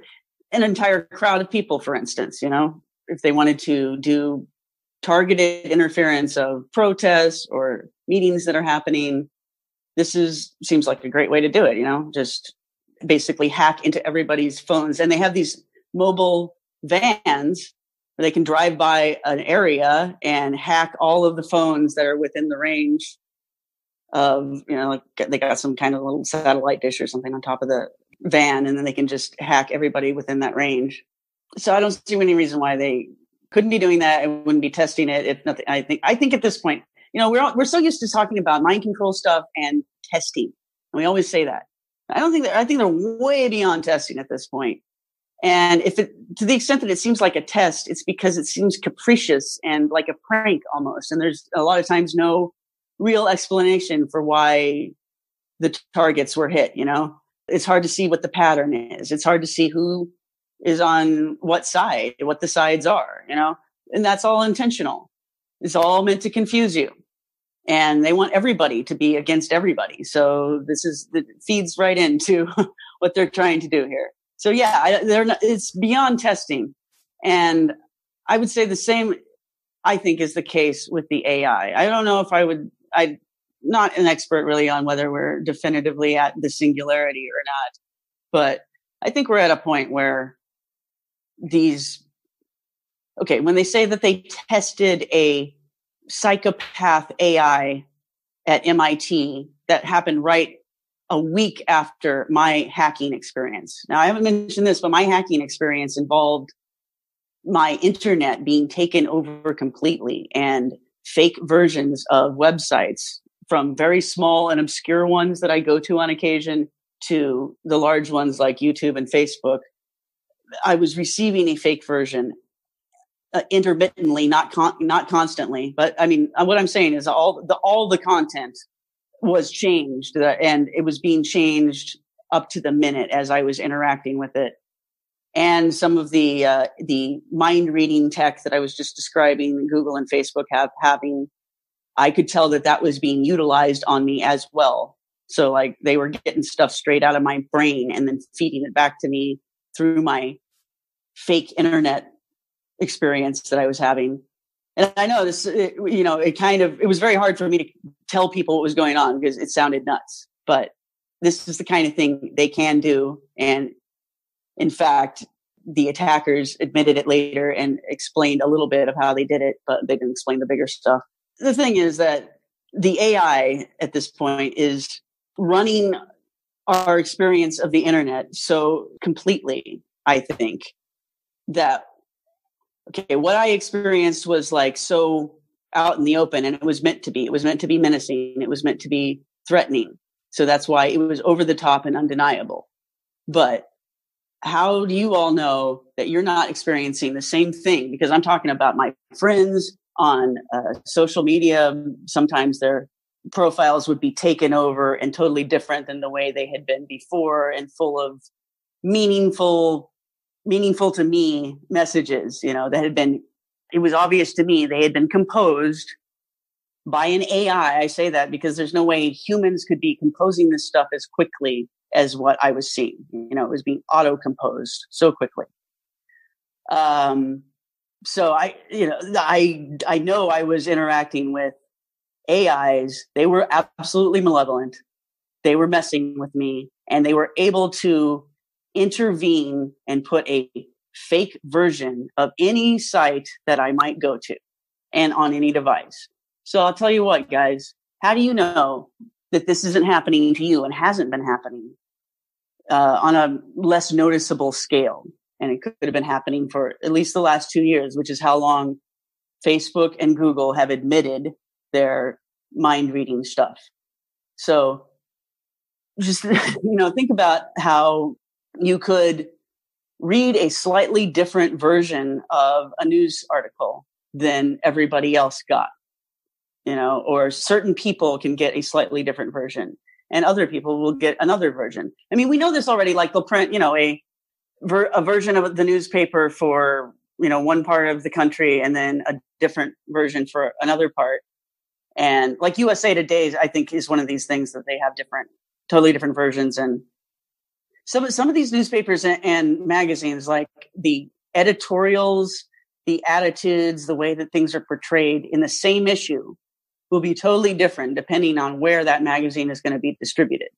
an entire crowd of people for instance you know if they wanted to do targeted interference of protests or meetings that are happening this is seems like a great way to do it you know? Just basically hack into everybody's phones and they have these mobile vans where they can drive by an area and hack all of the phones that are within the range of you know like they got some kind of little satellite dish or something on top of the van and then they can just hack everybody within that range. So i don't see any reason why they couldn't be doing that. And wouldn't be testing it if nothing i think i think at this point you know, we're all, we're so used to talking about mind control stuff and testing, and we always say that. I don't think that I think they're way beyond testing at this point. And if it, to the extent that it seems like a test, it's because it seems capricious and like a prank almost. And there's a lot of times no real explanation for why the targets were hit. You know, it's hard to see what the pattern is. It's hard to see who is on what side, what the sides are, you know, and that's all intentional. It's all meant to confuse you and they want everybody to be against everybody. So this is it feeds right into what they're trying to do here. so yeah, I, they're not, it's beyond testing, and I would say the same. I think is the case with the AI. I don't know if I would. I'm not an expert really on whether we're definitively at the singularity or not, but I think we're at a point where these okay, when they say that they tested a psychopath AI at MIT that happened right a week after my hacking experience. Now, I haven't mentioned this, but my hacking experience involved my internet being taken over completely and fake versions of websites from very small and obscure ones that I go to on occasion to the large ones like YouTube and Facebook. I was receiving a fake version uh, intermittently, not con- not constantly. But I mean, uh, what I'm saying is all the all the content was changed, uh, and it was being changed up to the minute as I was interacting with it. And some of the uh, the mind reading tech that I was just describing, Google and Facebook have having I could tell that that was being utilized on me as well. So like they were getting stuff straight out of my brain and then feeding it back to me through my fake internet experience that I was having. And I know this, it, you know, it kind of, it was very hard for me to tell people what was going on because it sounded nuts. But this is the kind of thing they can do. And in fact, the attackers admitted it later and explained a little bit of how they did it, but they didn't explain the bigger stuff the thing is that the AI at this point is running our experience of the internet so completely, I think, that, okay, what I experienced was like so out in the open and it was meant to be. It was meant to be menacing. It was meant to be threatening. So that's why it was over the top and undeniable. But how do you all know that you're not experiencing the same thing? Because I'm talking about my friends, on uh, social media, sometimes their profiles would be taken over and totally different than the way they had been before and full of meaningful meaningful to me messages you know that had been it was obvious to me they had been composed by an ai i say that because there's no way humans could be composing this stuff as quickly as what i was seeing you know it was being auto composed so quickly um so I, you know, I, I know I was interacting with AIs. They were absolutely malevolent. They were messing with me and they were able to intervene and put a fake version of any site that I might go to and on any device. So I'll tell you what, guys, how do you know that this isn't happening to you and hasn't been happening uh, on a less noticeable scale? and it could have been happening for at least the last two years, which is how long Facebook and Google have admitted their mind reading stuff. So just, you know, think about how you could read a slightly different version of a news article than everybody else got, you know, or certain people can get a slightly different version and other people will get another version. I mean, we know this already, like they'll print, you know, a, a version of the newspaper for you know one part of the country and then a different version for another part and like usa today i think is one of these things that they have different totally different versions and some some of these newspapers and, and magazines like the editorials the attitudes the way that things are portrayed in the same issue will be totally different depending on where that magazine is going to be distributed.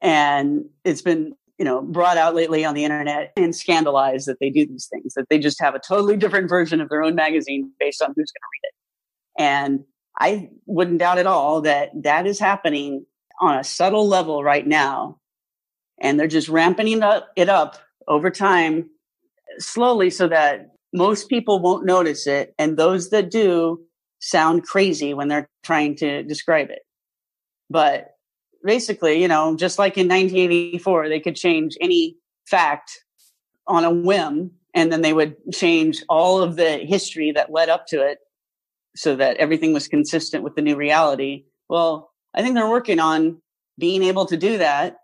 And it's been you know brought out lately on the internet and scandalized that they do these things that they just have a totally different version of their own magazine based on who's going to read it. And i wouldn't doubt at all that that is happening on a subtle level right now and they're just ramping it up, over time slowly so that most people won't notice it and those that do sound crazy when they're trying to describe it but basically, you know, just like in 1984, they could change any fact on a whim and then they would change all of the history that led up to it so that everything was consistent with the new reality. Well, I think they're working on being able to do that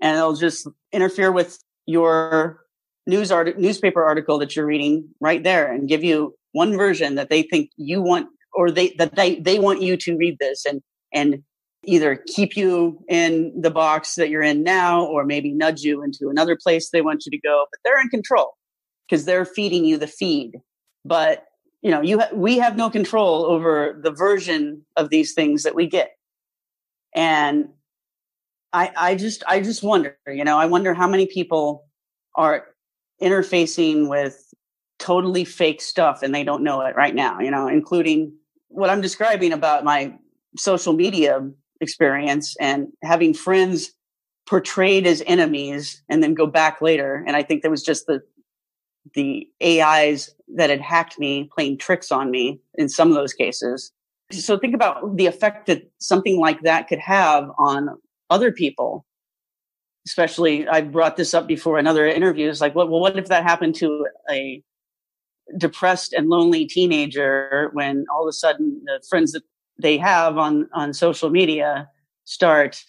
and it'll just interfere with your news art- newspaper article that you're reading right there and give you one version that they think you want or they that they, they want you to read this and and either keep you in the box that you're in now or maybe nudge you into another place they want you to go but they're in control because they're feeding you the feed. But you know you ha- we have no control over the version of these things that we get. And i i just i just wonder you know i wonder how many people are interfacing with totally fake stuff and they don't know it right now you know including what i'm describing about my social media experience and having friends portrayed as enemies and then go back later. And i think there was just the the ais that had hacked me playing tricks on me in some of those cases. So think about the effect that something like that could have on other people especially i brought this up before in other interviews like well, what if that happened to a depressed and lonely teenager when all of a sudden the friends that they have on on social media start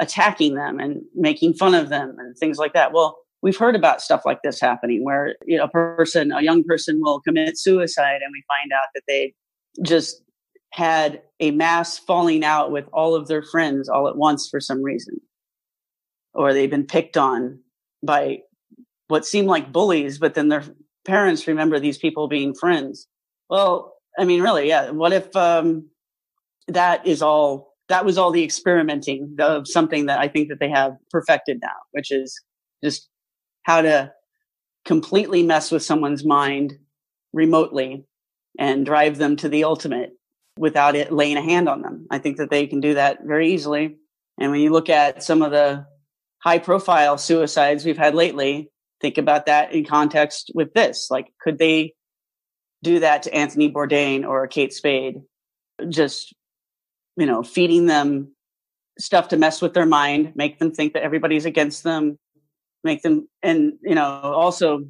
attacking them and making fun of them and things like that? Well we've heard about stuff like this happening where you know a person a young person will commit suicide and we find out that they just had a mass falling out with all of their friends all at once for some reason. Or they've been picked on by what seem like bullies but then their parents remember these people being friends. Well i mean really yeah. What if um that is all that was all the experimenting of something that I think that they have perfected now, which is just how to completely mess with someone's mind remotely and drive them to the ultimate without it laying a hand on them. I think that they can do that very easily. And when you look at some of the high profile suicides we've had lately, think about that in context with this. Like, could they do that to Anthony Bourdain or Kate Spade? Just you know, feeding them stuff to mess with their mind, make them think that everybody's against them, make them, and, you know, also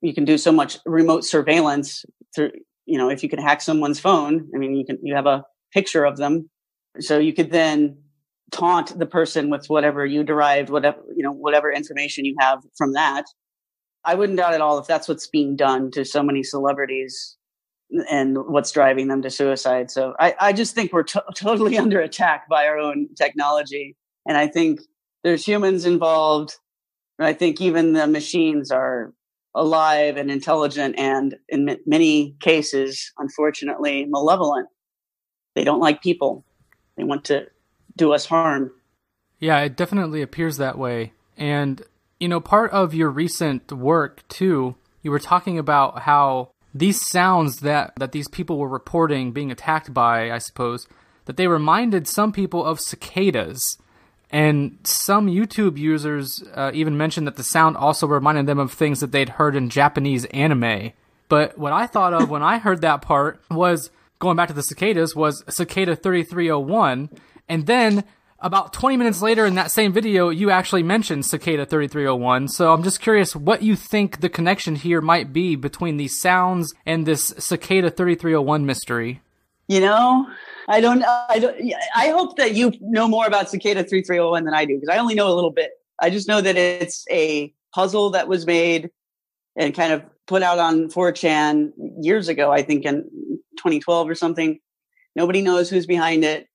you can do so much remote surveillance through, you know, if you can hack someone's phone, I mean, you can, you have a picture of them. So you could then taunt the person with whatever you derived, whatever, you know, whatever information you have from that. I wouldn't doubt at all if that's what's being done to so many celebrities and what's driving them to suicide. So I, I just think we're to- totally under attack by our own technology. And I think there's humans involved. I think even the machines are alive and intelligent and in many cases, unfortunately, malevolent. They don't like people. They want to do us harm. Yeah, it definitely appears that way. And, you know, part of your recent work, too, you were talking about how these sounds that, that these people were reporting being attacked by, I suppose, that they reminded some people of cicadas. And some YouTube users uh, even mentioned that the sound also reminded them of things that they'd heard in Japanese anime. But what I thought of when I heard that part was going back to the cicadas was cicada 3301. And then about 20 minutes later in that same video, you actually mentioned Cicada 3301. So I'm just curious what you think the connection here might be between these sounds and this Cicada 3301 mystery. You know, I don't, I don't, I hope that you know more about Cicada 3301 than I do because I only know a little bit. I just know that it's a puzzle that was made and kind of put out on 4chan years ago, I think in 2012 or something. Nobody knows who's behind it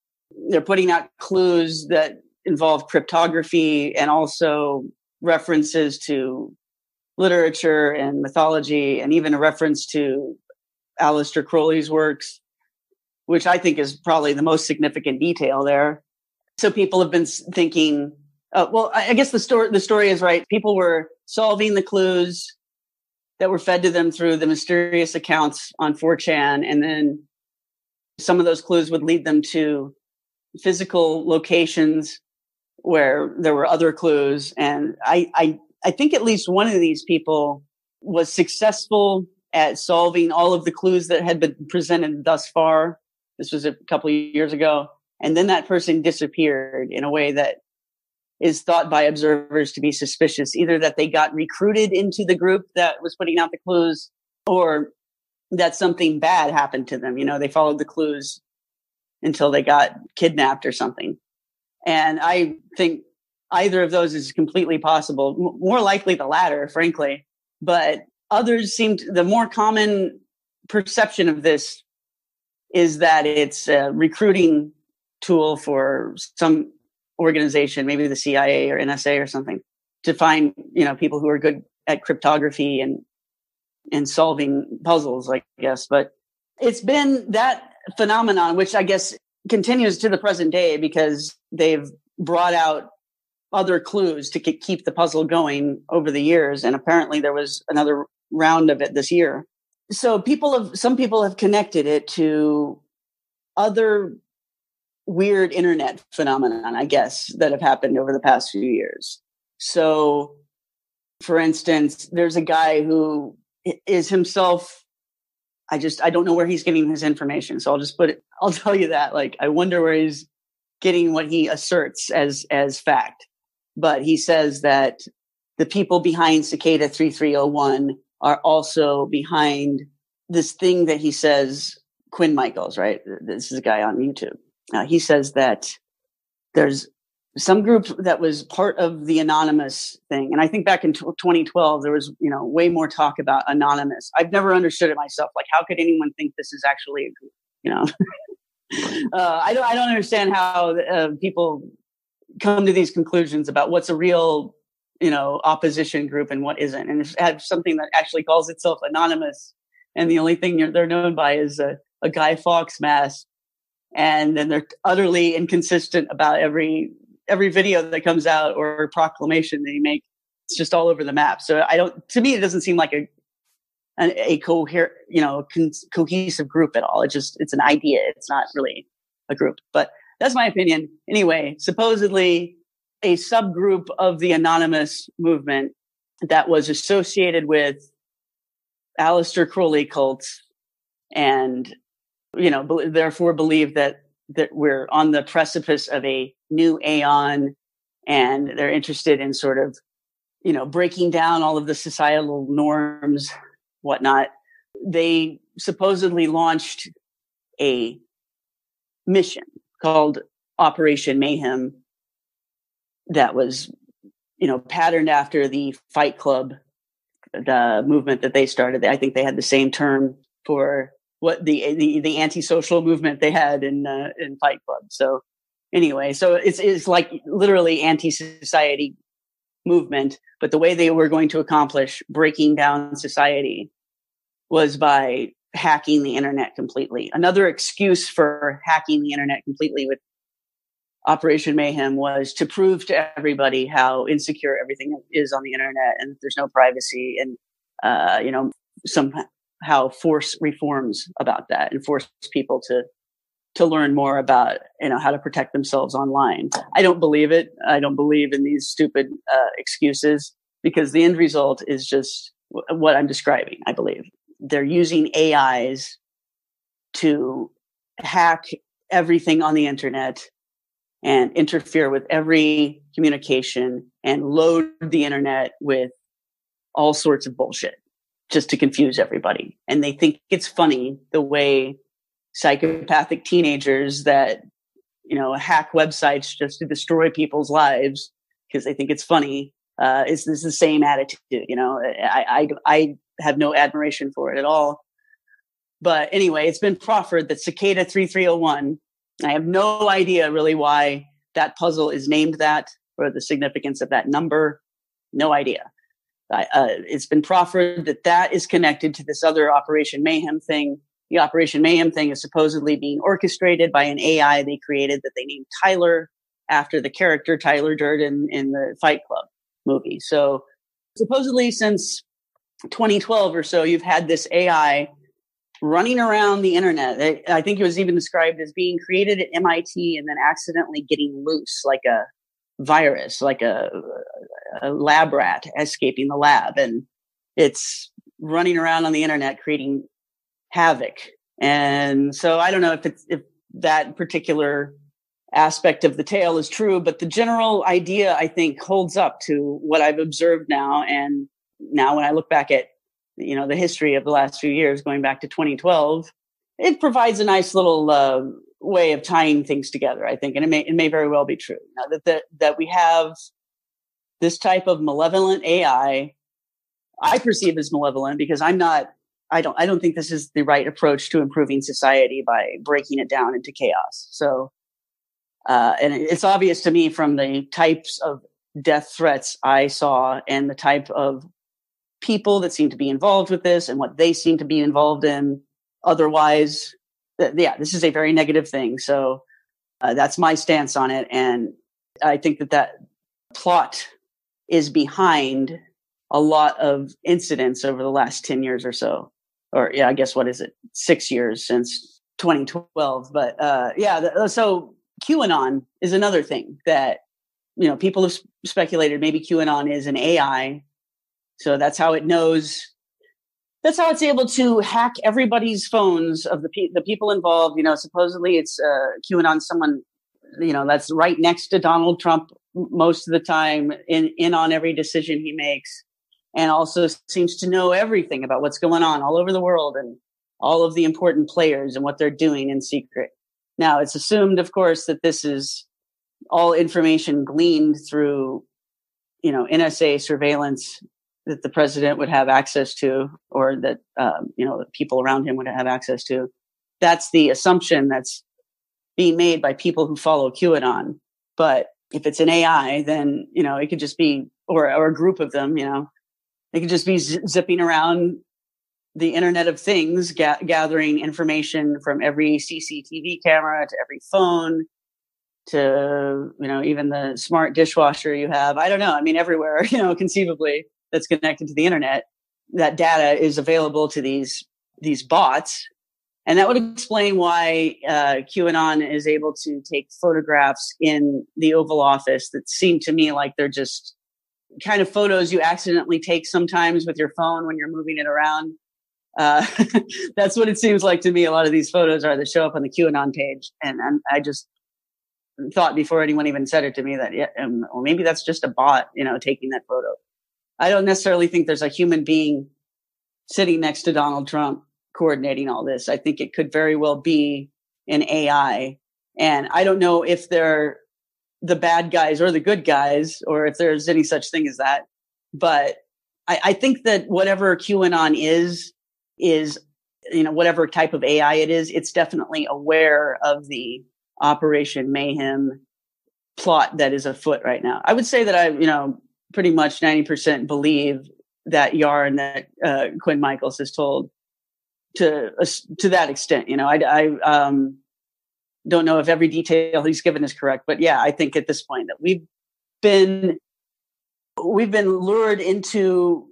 they're putting out clues that involve cryptography and also references to literature and mythology and even a reference to Aleister Crowley's works, which I think is probably the most significant detail there. So people have been thinking, uh, well, I guess the story the story is right. People were solving the clues that were fed to them through the mysterious accounts on 4chan, and then some of those clues would lead them to physical locations where there were other clues. And I, I, I think at least one of these people was successful at solving all of the clues that had been presented thus far. This was a couple of years ago. And then that person disappeared in a way that is thought by observers to be suspicious, either that they got recruited into the group that was putting out the clues or that something bad happened to them. You know, they followed the clues until they got kidnapped or something. And I think either of those is completely possible. more likely the latter, frankly. But others seemed the more common perception of this is that it's a recruiting tool for some organization, maybe the CIA or NSA or something, to find you know people who are good at cryptography and and solving puzzles, I guess. But it's been that phenomenon, which I guess continues to the present day because they've brought out other clues to keep the puzzle going over the years. And apparently there was another round of it this year. So people have, some people have connected it to other weird internet phenomenon, I guess, that have happened over the past few years. So, for instance, there's a guy who is himself I just I don't know where he's getting his information. So I'll just put it I'll tell you that. Like I wonder where he's getting what he asserts as as fact. But he says that the people behind Cicada 3301 are also behind this thing that he says Quinn Michaels, right? This is a guy on YouTube. Uh, he says that there's some group that was part of the anonymous thing. And i think back in 2012 there was you know way more talk about anonymous. I've never understood it myself. Like how could anyone think this is actually a group you know? Uh, I, don't, I don't understand how uh, people come to these conclusions about what's a real you know opposition group and what isn't. And have something that actually calls itself anonymous. And the only thing they're known by is a, a guy fawkes mask. And then they're utterly inconsistent about every every video that comes out or proclamation they make. It's just all over the map. So i don't to me it doesn't seem like a a coherent you know con- cohesive group at all. It just it's an idea. It's not really a group. But that's my opinion. Anyway supposedly a subgroup of the anonymous movement that was associated with Aleister Crowley cults and you know be- therefore believe that that we're on the precipice of a new aeon and they're interested in sort of you know breaking down all of the societal norms whatnot. They supposedly launched a mission called operation mayhem that was you know patterned after the fight club the movement that they started i think they had the same term for what the the, the antisocial movement they had in uh, in Fight Club. So anyway, so it's it's like literally anti-society movement, but the way they were going to accomplish breaking down society was by hacking the internet completely. Another excuse for hacking the internet completely with Operation Mayhem was to prove to everybody how insecure everything is on the internet and there's no privacy and uh, you know somehow force reforms about that and force people to to learn more about you know how to protect themselves online. I don't believe it. I don't believe in these stupid uh, excuses because the end result is just w- what I'm describing. I believe they're using AIs to hack everything on the internet and interfere with every communication and load the internet with all sorts of bullshit just to confuse everybody. And they think it's funny the way psychopathic teenagers that, you know, hack websites just to destroy people's lives because they think it's funny. Uh, is this the same attitude? You know, I, I, I have no admiration for it at all. But anyway, it's been proffered that Cicada 3301, I have no idea really why that puzzle is named that or the significance of that number. No idea uh, it's been proffered that that is connected to this other Operation Mayhem thing. The Operation Mayhem thing is supposedly being orchestrated by an AI they created that they named Tyler after the character Tyler Durden in the Fight Club movie. So supposedly since 2012 or so, you've had this AI running around the internet. I think it was even described as being created at MIT and then accidentally getting loose like a virus, like a, a lab rat escaping the lab, and it's running around on the internet creating havoc. And so I don't know if it's if that particular aspect of the tale is true, but the general idea I think holds up to what I've observed now. And now when I look back at you know the history of the last few years, going back to 2012, it provides a nice little uh, way of tying things together, I think, and it may it may very well be true now that that that we have this type of malevolent AI. I perceive as malevolent because I'm not. I don't. I don't think this is the right approach to improving society by breaking it down into chaos. So, Uh, and it's obvious to me from the types of death threats I saw and the type of people that seem to be involved with this and what they seem to be involved in. Otherwise that, yeah this is a very negative thing. So uh, that's my stance on it. And i think that that plot is behind a lot of incidents over the last 10 years or so. Or yeah i guess what is it? Six years since 2012 but uh, yeah the, so qanon is another thing that you know people have speculated maybe qanon is an ai so that's how it knows. That's how it's able to hack everybody's phones of the pe- the people involved. You know, supposedly it's uh, QAnon, someone you know that's right next to Donald Trump most of the time, in in on every decision he makes, and also seems to know everything about what's going on all over the world and all of the important players and what they're doing in secret. Now, it's assumed, of course, that this is all information gleaned through, you know, NSA surveillance that the president would have access to, or that um, you know people around him would have access to. That's the assumption that's being made by people who follow QAnon. But if it's an AI, then you know it could just be, or or a group of them. You know, they could just be z- zipping around the Internet of Things, ga- gathering information from every CCTV camera to every phone to you know even the smart dishwasher you have. I don't know. I mean, everywhere you know conceivably that's connected to the internet, that data is available to these these bots, and that would explain why uh, QAnon is able to take photographs in the Oval Office that seem to me like they're just kind of photos you accidentally take sometimes with your phone when you're moving it around. Uh, that's what it seems like to me. A lot of these photos are that show up on the QAnon page, and, and I just thought before anyone even said it to me that yeah, um, well, maybe that's just a bot, you know, taking that photo. I don't necessarily think there's a human being sitting next to Donald Trump coordinating all this. I think it could very well be an AI. And I don't know if they're the bad guys or the good guys, or if there's any such thing as that. But I, I think that whatever QAnon is, is, you know, whatever type of AI it is, it's definitely aware of the Operation Mayhem plot that is afoot right now. I would say that I, you know, pretty much 90% believe that yarn that uh, Quinn Michaels has told to uh, to that extent. You know, I, I um, don't know if every detail he's given is correct, but yeah, I think at this point that we've been we've been lured into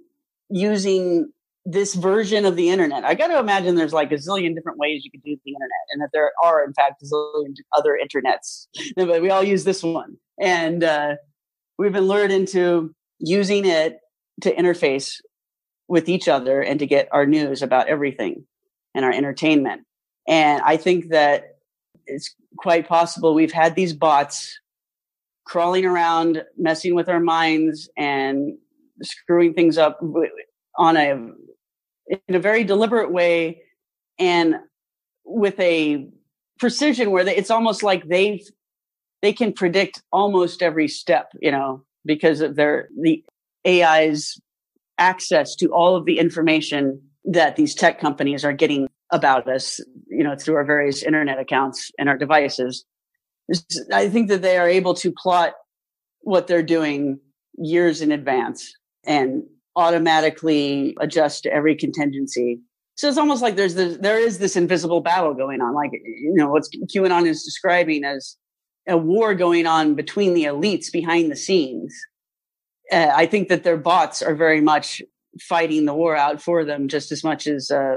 using this version of the internet. I got to imagine there's like a zillion different ways you could do the internet, and that there are in fact a zillion other internets, but we all use this one. And uh, we've been lured into using it to interface with each other and to get our news about everything and our entertainment. And I think that it's quite possible we've had these bots crawling around, messing with our minds and screwing things up on a in a very deliberate way and with a precision where they, it's almost like they've they can predict almost every step, you know, because of their the AI's access to all of the information that these tech companies are getting about us, you know, through our various internet accounts and our devices. I think that they are able to plot what they're doing years in advance and automatically adjust to every contingency. So it's almost like there's this, there is this invisible battle going on, like you know what QAnon is describing as a war going on between the elites behind the scenes. Uh, I think that their bots are very much fighting the war out for them just as much as uh,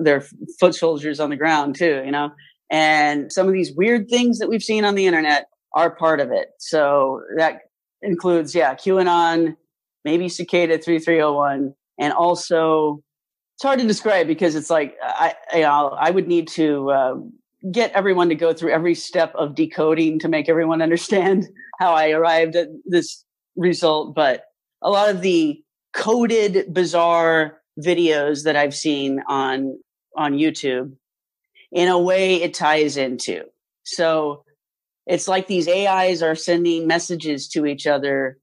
their foot soldiers on the ground too, you know. And some of these weird things that we've seen on the internet are part of it. So that includes, yeah, QAnon, maybe Cicada 3301, and also it's hard to describe because it's like I, you know, I would need to uh, get everyone to go through every step of decoding to make everyone understand how I arrived at this result. But a lot of the coded, bizarre videos that I've seen on on YouTube, in a way, it ties into. So it's like these AIs are sending messages to each other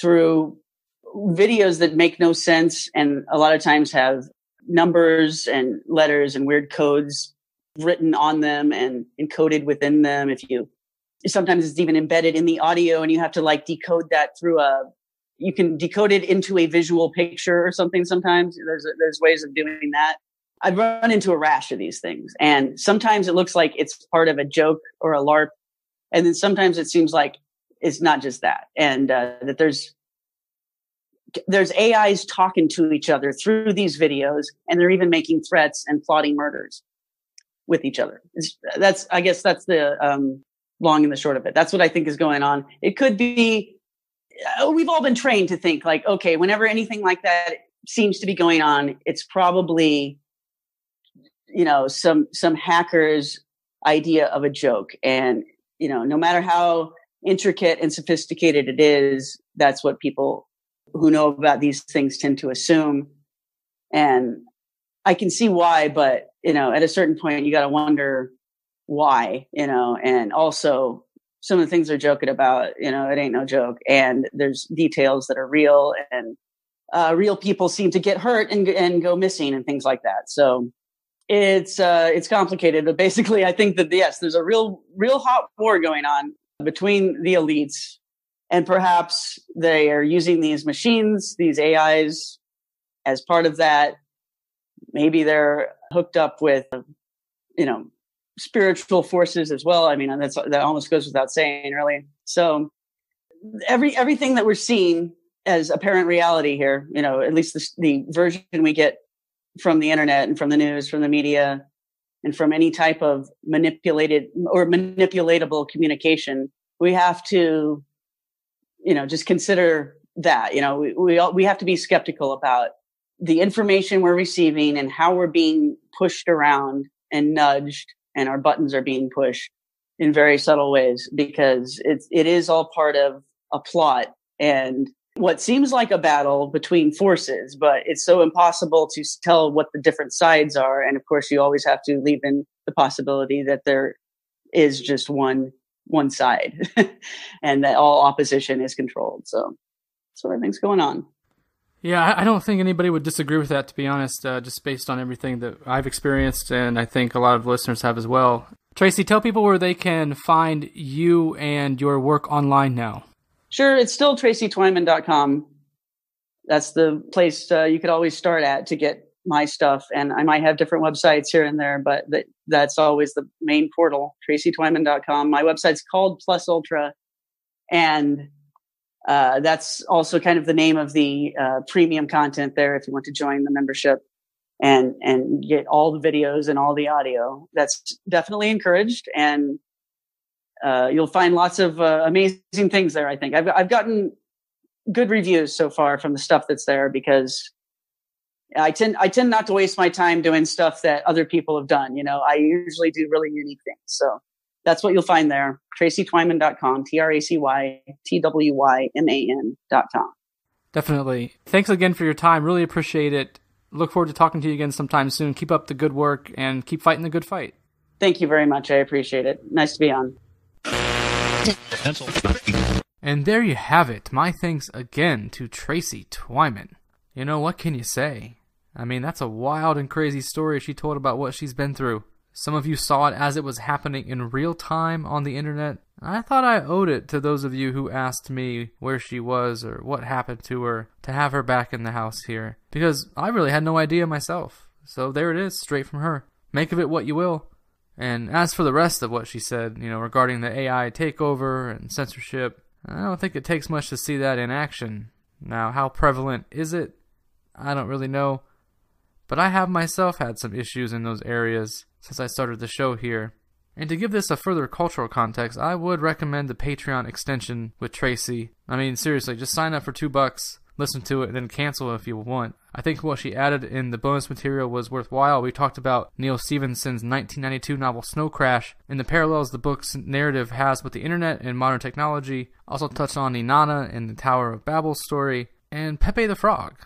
through videos that make no sense and a lot of times have numbers and letters and weird codes written on them and encoded within them. If you sometimes it's even embedded in the audio and you have to like decode that through a you can decode it into a visual picture or something sometimes. There's there's ways of doing that. I've run into a rash of these things and sometimes it looks like it's part of a joke or a larp and then sometimes it seems like it's not just that and uh, that there's there's ais talking to each other through these videos and they're even making threats and plotting murders with each other. It's, that's i guess that's the um, long and the short of it. That's what i think is going on. It could be uh, we've all been trained to think like okay whenever anything like that seems to be going on it's probably you know some some hackers idea of a joke. And you know no matter how intricate and sophisticated it is that's what people who know about these things tend to assume. And i can see why but you know at a certain point you got to wonder why you know and also some of the things they're joking about you know it ain't no joke and there's details that are real and uh, real people seem to get hurt and and go missing and things like that so it's uh it's complicated but basically i think that yes there's a real real hot war going on between the elites and perhaps they are using these machines these ais as part of that maybe they're hooked up with you know spiritual forces as well. I mean that's that almost goes without saying really. So every everything that we're seeing as apparent reality here you know at least the, the version we get from the internet and from the news from the media and from any type of manipulated or manipulatable communication we have to you know just consider that you know we we, all, we have to be skeptical about the information we're receiving and how we're being pushed around and nudged and our buttons are being pushed in very subtle ways because it's it is all part of a plot and what seems like a battle between forces but it's so impossible to tell what the different sides are. And of course you always have to leave in the possibility that there is just one one side and that all opposition is controlled. So that's what i think's going on yeah, I don't think anybody would disagree with that, to be honest, uh, just based on everything that I've experienced, and I think a lot of listeners have as well. Tracy, tell people where they can find you and your work online now. Sure, it's still tracytwyman.com. That's the place uh, you could always start at to get my stuff. And I might have different websites here and there, but that, that's always the main portal, tracytwyman.com. My website's called Plus Ultra. And uh, that's also kind of the name of the uh, premium content there if you want to join the membership and and get all the videos and all the audio. That's definitely encouraged and uh, you'll find lots of uh, amazing things there i think. I've, I've gotten good reviews so far from the stuff that's there because i tend i tend not to waste my time doing stuff that other people have done you know? I usually do really unique things so that's what you'll find there. TracyTwyman.com, T R A C Y T W Y M A N.com. Definitely. Thanks again for your time. Really appreciate it. Look forward to talking to you again sometime soon. Keep up the good work and keep fighting the good fight. Thank you very much. I appreciate it. Nice to be on. And there you have it. My thanks again to Tracy Twyman. You know, what can you say? I mean, that's a wild and crazy story she told about what she's been through. Some of you saw it as it was happening in real time on the internet. I thought I owed it to those of you who asked me where she was or what happened to her to have her back in the house here, because I really had no idea myself. So there it is, straight from her. Make of it what you will. And as for the rest of what she said, you know, regarding the AI takeover and censorship, I don't think it takes much to see that in action. Now, how prevalent is it? I don't really know. But I have myself had some issues in those areas since I started the show here. And to give this a further cultural context, I would recommend the Patreon extension with Tracy. I mean, seriously, just sign up for two bucks, listen to it, and then cancel if you want. I think what she added in the bonus material was worthwhile. We talked about Neal Stephenson's 1992 novel Snow Crash and the parallels the book's narrative has with the internet and modern technology. Also touched on Inanna and the Tower of Babel story, and Pepe the Frog,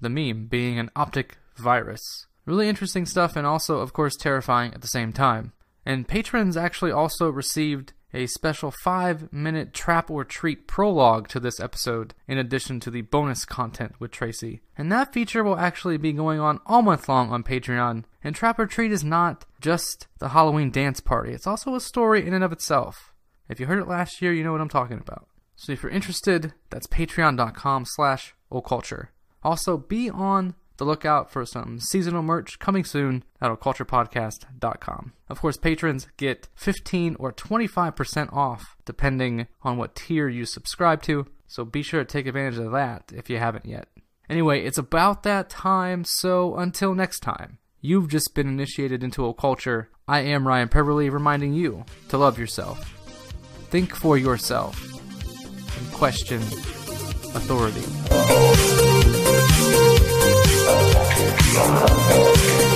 the meme being an optic virus. Really interesting stuff and also, of course, terrifying at the same time. And patrons actually also received a special 5 minute trap or treat prologue to this episode, in addition to the bonus content with Tracy. And that feature will actually be going on all month long on Patreon. And Trap or Treat is not just the Halloween dance party, it's also a story in and of itself. If you heard it last year, you know what I'm talking about. So if you're interested, that's patreon.com slash occulture. Also, be on the lookout for some seasonal merch coming soon at occulturepodcast.com. Of course, patrons get 15 or 25% off depending on what tier you subscribe to, so be sure to take advantage of that if you haven't yet. Anyway, it's about that time, so until next time, you've just been initiated into Occulture. I am Ryan Peverly reminding you to love yourself, think for yourself, and question authority. You.